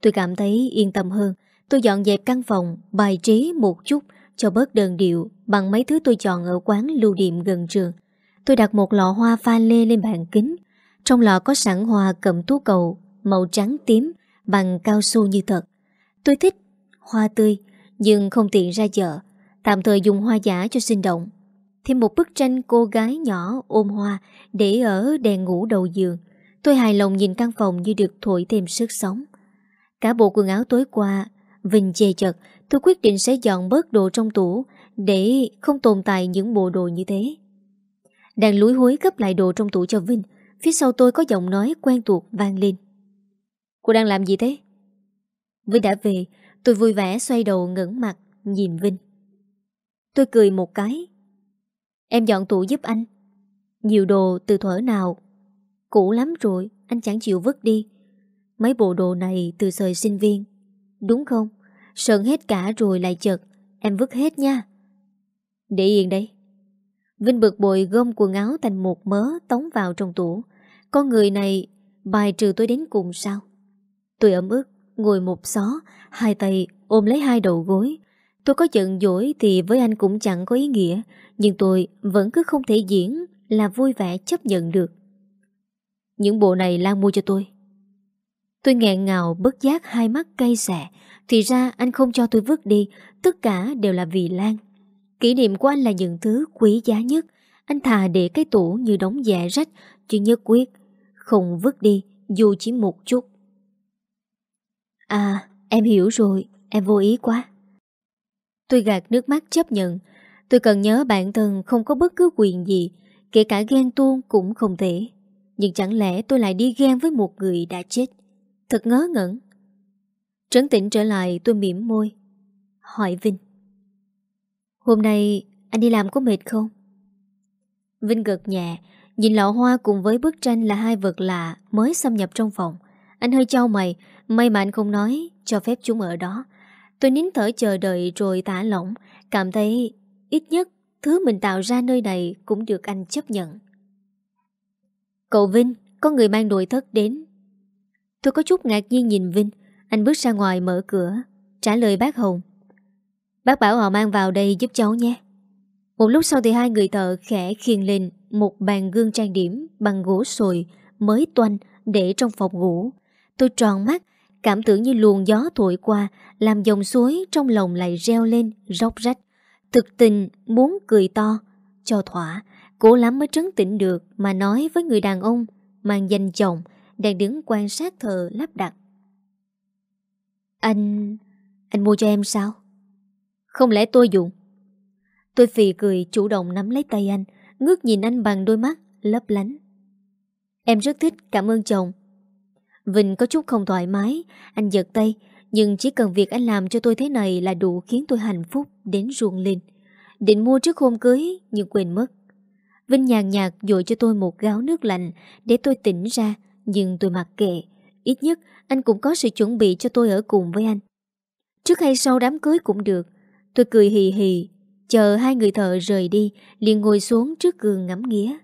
Tôi cảm thấy yên tâm hơn, tôi dọn dẹp căn phòng, bài trí một chút cho bớt đơn điệu bằng mấy thứ tôi chọn ở quán lưu điệm gần trường. Tôi đặt một lọ hoa pha lê lên bàn kính. Trong lọ có sẵn hoa cầm tú cầu màu trắng tím bằng cao su như thật. Tôi thích hoa tươi nhưng không tiện ra chợ. Tạm thời dùng hoa giả cho sinh động. Thêm một bức tranh cô gái nhỏ ôm hoa để ở đèn ngủ đầu giường. Tôi hài lòng nhìn căn phòng như được thổi thêm sức sống. Cả bộ quần áo tối qua, Vinh chê chật, tôi quyết định sẽ dọn bớt đồ trong tủ để không tồn tại những bộ đồ như thế. Đang lúi hối gấp lại đồ trong tủ cho Vinh, phía sau tôi có giọng nói quen thuộc vang lên. Cô đang làm gì thế? Vinh đã về, tôi vui vẻ xoay đầu ngẩng mặt, nhìn Vinh. Tôi cười một cái. Em dọn tủ giúp anh. Nhiều đồ từ thuở nào. Cũ lắm rồi, anh chẳng chịu vứt đi. Mấy bộ đồ này từ thời sinh viên. Đúng không? Sơn hết cả rồi lại chật. Em vứt hết nha. Để yên đây. Vinh bực bội gom quần áo thành một mớ tống vào trong tủ. Con người này bài trừ tôi đến cùng sao? Tôi ấm ức, ngồi một xó, hai tay ôm lấy hai đầu gối. Tôi có giận dỗi thì với anh cũng chẳng có ý nghĩa, nhưng tôi vẫn cứ không thể diễn là vui vẻ chấp nhận được. Những bộ này Lan mua cho tôi. Tôi nghẹn ngào bất giác hai mắt cay xẻ. Thì ra anh không cho tôi vứt đi, tất cả đều là vì Lan. Kỷ niệm của anh là những thứ quý giá nhất. Anh thà để cái tủ như đóng dẻ rách, chứ nhất quyết. Không vứt đi, dù chỉ một chút. À, em hiểu rồi, em vô ý quá. Tôi gạt nước mắt chấp nhận. Tôi cần nhớ bản thân không có bất cứ quyền gì, kể cả ghen tuông cũng không thể. Nhưng chẳng lẽ tôi lại đi ghen với một người đã chết? Thật ngớ ngẩn. Trấn tĩnh trở lại tôi mỉm môi. Hỏi Vinh. Hôm nay anh đi làm có mệt không? Vinh gật nhẹ, nhìn lọ hoa cùng với bức tranh là hai vật lạ mới xâm nhập trong phòng. Anh hơi trao mày, may mà anh không nói, cho phép chúng ở đó. Tôi nín thở chờ đợi rồi tả lỏng, cảm thấy ít nhất thứ mình tạo ra nơi này cũng được anh chấp nhận. Cậu Vinh, có người mang nội thất đến. Tôi có chút ngạc nhiên nhìn Vinh, anh bước ra ngoài mở cửa, trả lời bác Hồng. Bác bảo họ mang vào đây giúp cháu nhé. Một lúc sau thì hai người thợ khẽ khiêng lên một bàn gương trang điểm bằng gỗ sồi mới toanh để trong phòng ngủ. Tôi tròn mắt, cảm tưởng như luồng gió thổi qua làm dòng suối trong lòng lại reo lên, róc rách. Thực tình muốn cười to, cho thỏa, cố lắm mới trấn tĩnh được mà nói với người đàn ông mang danh chồng đang đứng quan sát thờ lắp đặt. Anh... anh mua cho em sao? Không lẽ tôi dùng? Tôi phì cười chủ động nắm lấy tay anh, ngước nhìn anh bằng đôi mắt lấp lánh. Em rất thích, cảm ơn chồng. Vinh có chút không thoải mái, anh giật tay, nhưng chỉ cần việc anh làm cho tôi thế này là đủ khiến tôi hạnh phúc đến ruộng lên. Định mua trước hôm cưới nhưng quên mất. Vinh nhàn nhạt dội cho tôi một gáo nước lạnh để tôi tỉnh ra, nhưng tôi mặc kệ. Ít nhất anh cũng có sự chuẩn bị cho tôi ở cùng với anh. Trước hay sau đám cưới cũng được, tôi cười hì hì, chờ hai người thợ rời đi, liền ngồi xuống trước gương ngắm nghía.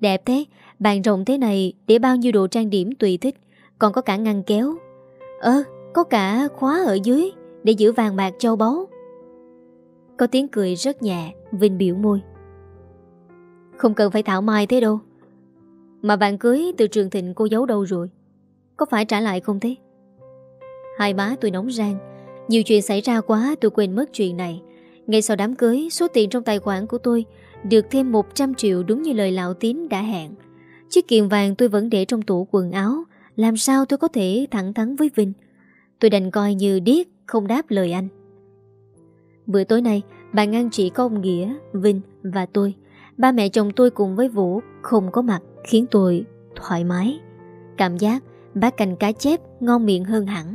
Đẹp thế, bàn rộng thế này để bao nhiêu đồ trang điểm tùy thích, còn có cả ngăn kéo. Ơ, có cả khóa ở dưới để giữ vàng bạc châu báu. Có tiếng cười rất nhẹ, Vinh biểu môi. Không cần phải thảo mai thế đâu. Mà vàng cưới từ trường thịnh cô giấu đâu rồi? Có phải trả lại không thế? Hai má tôi nóng rang, nhiều chuyện xảy ra quá tôi quên mất chuyện này. Ngay sau đám cưới, số tiền trong tài khoản của tôi được thêm 100 triệu đúng như lời lão tín đã hẹn. Chiếc kiềm vàng tôi vẫn để trong tủ quần áo, làm sao tôi có thể thẳng thắn với Vinh. Tôi đành coi như điếc, không đáp lời anh. Bữa tối nay, bà ngăn chỉ có ông Nghĩa, Vinh và tôi. Ba mẹ chồng tôi cùng với Vũ không có mặt khiến tôi thoải mái. Cảm giác bát canh cá chép ngon miệng hơn hẳn.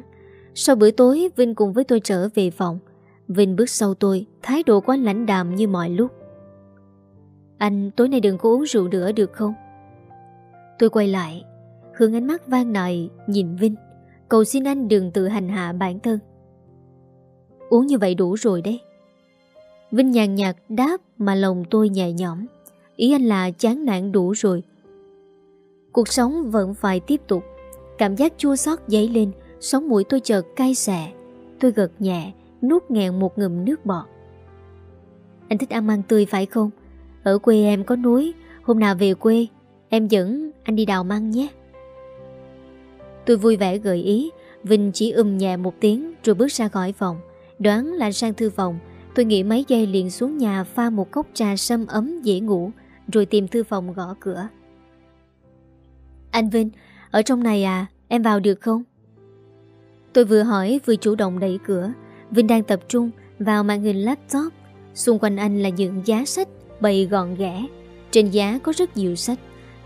Sau bữa tối, Vinh cùng với tôi trở về phòng. Vinh bước sau tôi, thái độ của anh lãnh đạm như mọi lúc. Anh tối nay đừng có uống rượu nữa được không? Tôi quay lại, hướng ánh mắt vang nại nhìn Vinh. Cầu xin anh đừng tự hành hạ bản thân. Uống như vậy đủ rồi đấy. Vinh nhàn nhạt đáp mà lòng tôi nhẹ nhõm. Ý anh là chán nản đủ rồi. Cuộc sống vẫn phải tiếp tục. Cảm giác chua xót dấy lên, sống mũi tôi chợt cay xè. Tôi gật nhẹ, nuốt nghẹn một ngụm nước bọt. Anh thích ăn măng tươi phải không? Ở quê em có núi, hôm nào về quê, em dẫn anh đi đào măng nhé. Tôi vui vẻ gợi ý, Vinh chỉ ưm nhẹ một tiếng rồi bước ra khỏi phòng. Đoán là sang thư phòng, tôi nghĩ mấy giây liền xuống nhà pha một cốc trà sâm ấm dễ ngủ, rồi tìm thư phòng gõ cửa. Anh Vinh, ở trong này à, em vào được không? Tôi vừa hỏi vừa chủ động đẩy cửa Vinh đang tập trung vào màn hình laptop Xung quanh anh là những giá sách bày gọn ghẽ Trên giá có rất nhiều sách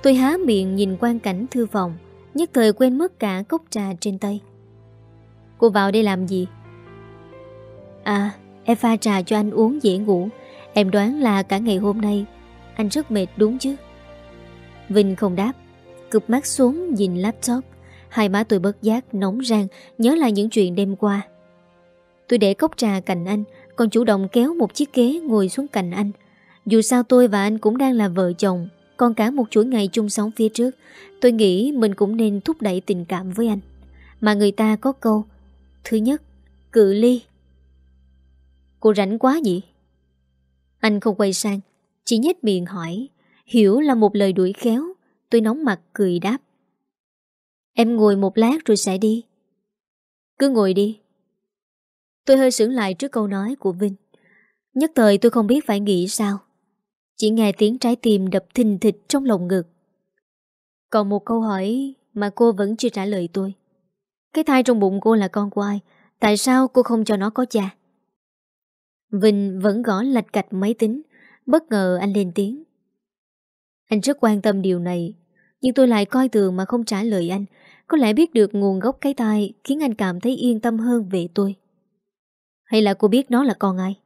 Tôi há miệng nhìn quan cảnh thư phòng Nhất thời quên mất cả cốc trà trên tay. Cô vào đây làm gì? À, em pha trà cho anh uống dễ ngủ. Em đoán là cả ngày hôm nay Anh rất mệt đúng chứ? Vinh không đáp Cụp mắt xuống nhìn laptop. Hai má tôi bất giác nóng rang Nhớ lại những chuyện đêm qua. Tôi để cốc trà cạnh anh Còn chủ động kéo một chiếc ghế ngồi xuống cạnh anh. Dù sao tôi và anh cũng đang là vợ chồng còn cả một chuỗi ngày chung sống phía trước. Tôi nghĩ mình cũng nên thúc đẩy tình cảm với anh. Mà người ta có câu, Thứ nhất, Cự ly. Cô rảnh quá nhỉ? Anh không quay sang, Chỉ nhếch miệng hỏi, Hiểu là một lời đuổi khéo. Tôi nóng mặt cười đáp, Em ngồi một lát rồi sẽ đi. Cứ ngồi đi. Tôi hơi sững lại trước câu nói của Vinh. Nhất thời tôi không biết phải nghĩ sao. Chỉ nghe tiếng trái tim đập thình thịch trong lồng ngực. Còn một câu hỏi mà cô vẫn chưa trả lời tôi. Cái thai trong bụng cô là con của ai? Tại sao cô không cho nó có cha? Vinh vẫn gõ lạch cạch máy tính, Bất ngờ anh lên tiếng. Anh rất quan tâm điều này, Nhưng tôi lại coi thường mà không trả lời anh. Có lẽ biết được nguồn gốc cái tai Khiến anh cảm thấy yên tâm hơn về tôi. Hay là cô biết nó là con ai?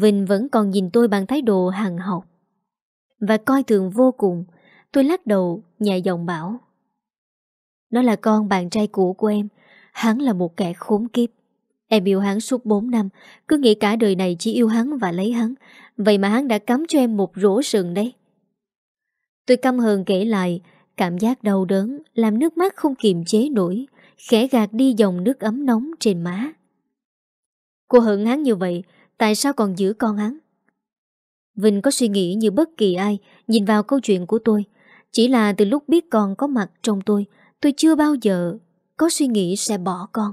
Vinh vẫn còn nhìn tôi bằng thái độ hàng học. Và coi thường vô cùng Tôi lắc đầu nhẹ giọng bảo. Nó là con bạn trai cũ của em Hắn là một kẻ khốn kiếp. Em yêu hắn suốt 4 năm Cứ nghĩ cả đời này chỉ yêu hắn và lấy hắn. Vậy mà hắn đã cắm cho em một rổ sừng đấy. Tôi căm hờn kể lại Cảm giác đau đớn làm nước mắt không kiềm chế nổi, khẽ gạt đi dòng nước ấm nóng trên má. Cô hận hắn như vậy, tại sao còn giữ con hắn? Vinh có suy nghĩ như bất kỳ ai nhìn vào câu chuyện của tôi. Chỉ là từ lúc biết con có mặt trong tôi, tôi chưa bao giờ có suy nghĩ sẽ bỏ con.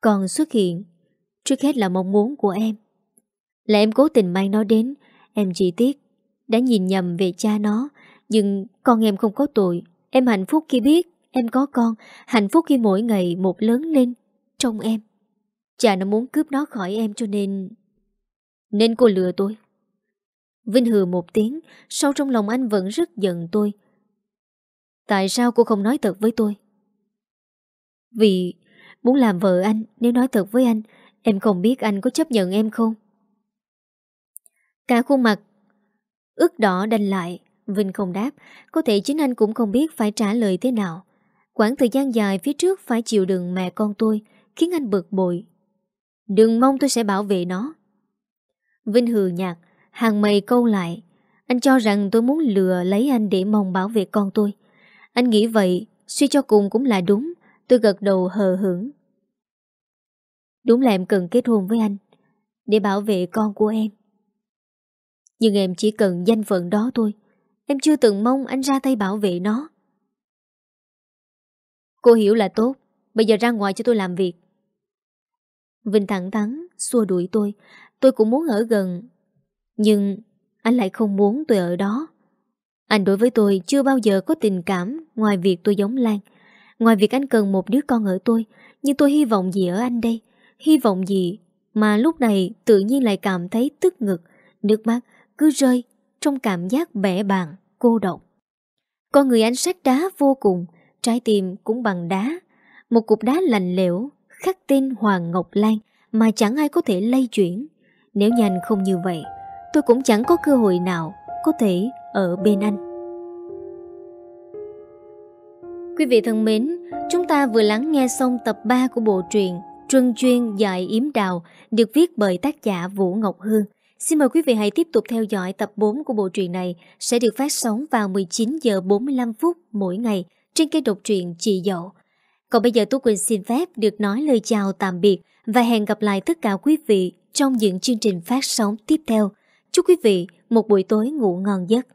Con xuất hiện, trước hết là mong muốn của em. Là em cố tình mang nó đến, em chỉ tiếc, đã nhìn nhầm về cha nó, nhưng con em không có tội Em hạnh phúc khi biết em có con Hạnh phúc khi mỗi ngày một lớn lên Trong em Cha nó muốn cướp nó khỏi em cho nên Nên cô lừa tôi. Vinh hừ một tiếng Sau trong lòng anh vẫn rất giận tôi. Tại sao cô không nói thật với tôi? Vì Muốn làm vợ anh Nếu nói thật với anh Em không biết anh có chấp nhận em không? Cả khuôn mặt ướt đỏ đành lại Vinh không đáp, có thể chính anh cũng không biết phải trả lời thế nào. Quãng thời gian dài phía trước phải chịu đựng mẹ con tôi, khiến anh bực bội. Đừng mong tôi sẽ bảo vệ nó. Vinh hừ nhạt, hàng mày câu lại. Anh cho rằng tôi muốn lừa lấy anh để mong bảo vệ con tôi. Anh nghĩ vậy, suy cho cùng cũng là đúng. Tôi gật đầu hờ hững. Đúng là em cần kết hôn với anh, để bảo vệ con của em. Nhưng em chỉ cần danh phận đó thôi. Em chưa từng mong anh ra tay bảo vệ nó Cô hiểu là tốt Bây giờ ra ngoài cho tôi làm việc Vinh thẳng thắn Xua đuổi tôi Tôi cũng muốn ở gần Nhưng anh lại không muốn tôi ở đó Anh đối với tôi chưa bao giờ có tình cảm Ngoài việc tôi giống Lan Ngoài việc anh cần một đứa con ở tôi Nhưng tôi hy vọng gì ở anh đây Hy vọng gì Mà lúc này tự nhiên lại cảm thấy tức ngực, nước mắt cứ rơi trong cảm giác bẻ bàng, cô độc. Con người anh sát đá vô cùng, trái tim cũng bằng đá. Một cục đá lạnh lẽo, khắc tên Hoàng Ngọc Lan mà chẳng ai có thể lay chuyển. Nếu nhanh không như vậy, tôi cũng chẳng có cơ hội nào có thể ở bên anh. Quý vị thân mến, chúng ta vừa lắng nghe xong tập 3 của bộ truyện Trân Chuyên Dạy Yếm Đào được viết bởi tác giả Vũ Ngọc Hương. Xin mời quý vị hãy tiếp tục theo dõi tập 4 của bộ truyện này sẽ được phát sóng vào 19 giờ 45 phút mỗi ngày trên kênh độc truyện Chị Dậu. Còn bây giờ Tú Quỳnh xin phép được nói lời chào tạm biệt và hẹn gặp lại tất cả quý vị trong những chương trình phát sóng tiếp theo. Chúc quý vị một buổi tối ngủ ngon giấc.